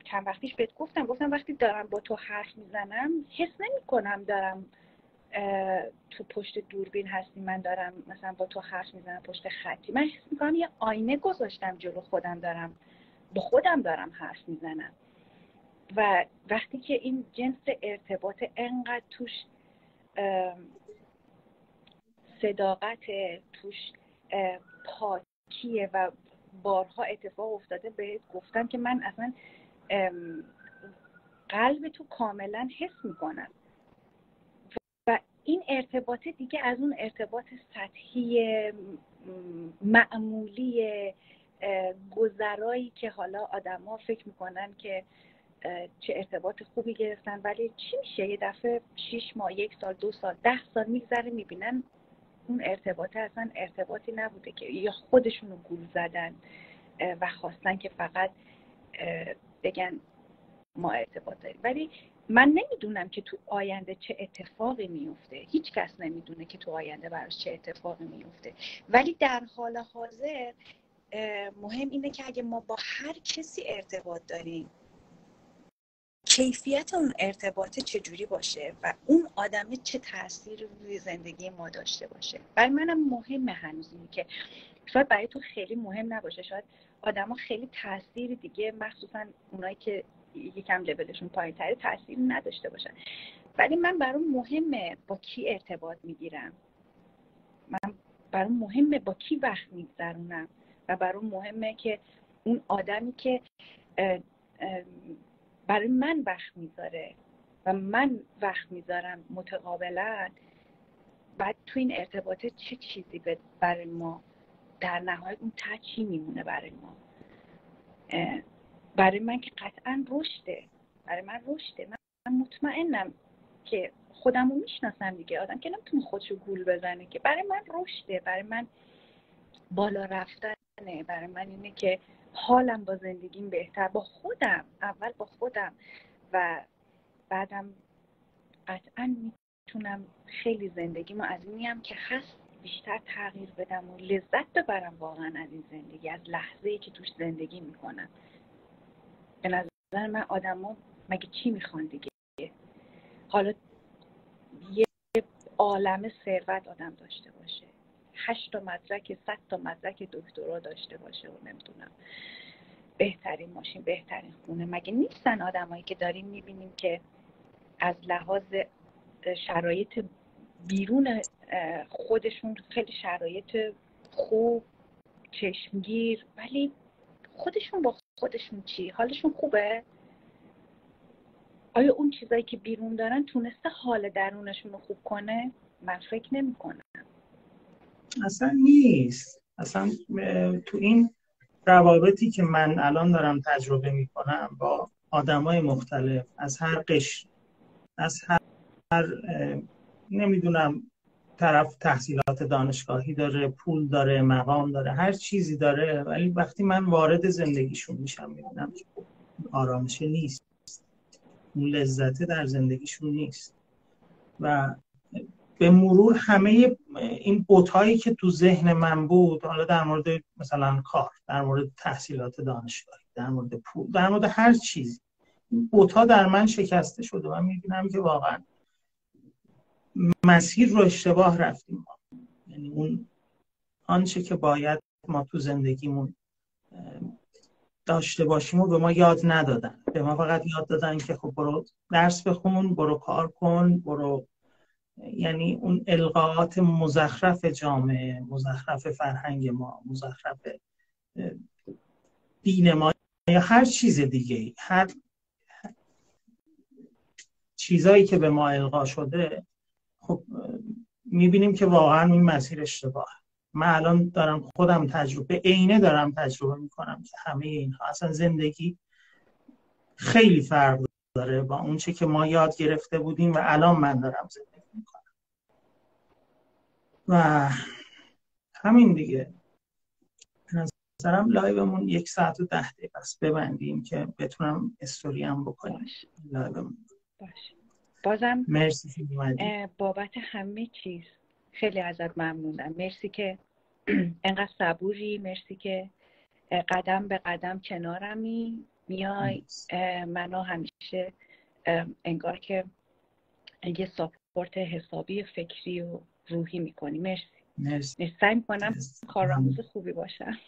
[SPEAKER 2] چند وقتیش بهت گفتم گفتم وقتی دارم با تو حرف می‌زنم حس نمی کنم دارم تو پشت دوربین هستی من دارم مثلا با تو حرف می‌زنم پشت خطی. من حس می‌کنم یه آینه گذاشتم جلو خودم دارم با خودم دارم حرف می‌زنم. و وقتی که این جنس ارتباط انقدر توش صداقت توش پاکیه و بارها اتفاق افتاده بهت گفتم که من اصلا قلب تو کاملا حس می‌کنم. و این ارتباط دیگه از اون ارتباط سطحی معمولی گذرایی که حالا آدما فکر می‌کنن که چه ارتباط خوبی گرفتن ولی چی میشه؟ یه دفعه شیش ماه یک سال دو سال ده سال میگذره می‌بینن اون ارتباط اصلا ارتباطی نبوده که یا خودشون رو گول زدن و خواستن که فقط بگن ما ارتباط داریم. ولی من نمی‌دونم که تو آینده چه اتفاقی میفته هیچ کس نمی‌دونه که تو آینده براش چه اتفاقی میفته ولی در حال حاضر مهم اینه که اگه ما با هر کسی ارتباط داریم کیفیت اون ارتباط چجوری باشه و اون آدمه چه تاثیر روی زندگی ما داشته باشه. برای منم مهمه هنوز اینه که شاید برای تو خیلی مهم نباشه. شاید آدما خیلی تاثیر دیگه مخصوصا اونایی که یکم لولشون پایین تره تاثیر نداشته باشن. ولی من برام مهمه با کی ارتباط می‌گیرم. من برام مهمه با کی وقت میگذرونم. و برام مهمه که اون آدمی که برای من وقت می‌ذاره و من وقت می‌ذارم متقابلا بعد تو این ارتباطه چه چیزی برای ما در نهایت اون تا چی میمونه برای ما؟ برای من که قطعا رشده. برای من رشده. من مطمئنم که خودم رو می‌شناسم دیگه. آدم که نمی‌تونه خودشو گول بزنه که. برای من رشده. برای من بالا رفتنه. برای من اینه که حالم با زندگیم بهتر. با خودم. اول با خودم. و بعدم قطعا می‌تونم خیلی زندگیمو از اینی هم که هست بیشتر تغییر بدم و لذت ببرم واقعا از این زندگی از لحظه ای که توش زندگی می‌کنم. به نظر من آدما مگه چی می‌خوان دیگه؟ حالا یه عالم ثروت آدم داشته باشه. هشت تا مدرک صد تا مدرک دکترا داشته باشه و نمی‌دونم. بهترین ماشین بهترین خونه. مگه نیستن آدمایی که داریم می‌بینیم که از لحاظ شرایط بیرون خودشون خیلی شرایط خوب چشمگیر ولی خودشون با خودشون چی؟ حالشون خوبه؟ آیا اون چیزایی که بیرون دارن تونسته حال درونشون رو خوب کنه؟ من فکر نمی کنم
[SPEAKER 1] اصلا نیست. اصلا تو این روابطی که من الان دارم تجربه می کنم با آدمای مختلف از هر قش از هر نمی‌دونم طرف تحصیلات دانشگاهی داره پول داره مقام داره هر چیزی داره ولی وقتی من وارد زندگیشون میشم می‌بینم که آرامشه نیست. اون لذته در زندگیشون نیست. و به مرور همه این بوتایی که تو ذهن من بود حالا در مورد مثلا کار در مورد تحصیلات دانشگاهی در مورد پول در مورد هر چیزی بوتا در من شکسته شده و می‌بینم که واقعا مسیر رو اشتباه رفتیم. یعنی اون آنچه که باید ما تو زندگیمون داشته باشیم و به ما یاد ندادن. به ما فقط یاد دادن که خب برو درس بخون برو کار کن برو یعنی اون القاعات مزخرف جامعه مزخرف فرهنگ ما مزخرف دین ما یا هر چیز دیگه هر چیزایی که به ما القا شده خب می‌بینیم که واقعا این مسیر اشتباه من الان دارم خودم تجربه عینه دارم تجربه می‌کنم که همه اینها. اصلا زندگی خیلی فرق داره با اون چه که ما یاد گرفته بودیم و الان من دارم زندگی و همین دیگه. نظرم لایومون یک ساعت و ده دقیقه است. ببندیم که بتونم استوریم بکنیم. live مون.
[SPEAKER 2] باشه. بازم
[SPEAKER 1] مرسی
[SPEAKER 2] بابت همه چیز خیلی ازت ممنونم. مرسی که انقدر صبوری. مرسی که قدم به قدم کنارمی میای. منو همیشه انگار که یه support حسابی فکری و روحی می‌کنی. مرسی.
[SPEAKER 1] مرسی.
[SPEAKER 2] سعی می‌کنم کارآموز خوبی باشم.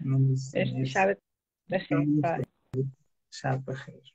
[SPEAKER 1] مرسی.
[SPEAKER 2] شب بخیر.
[SPEAKER 1] شب بخیر.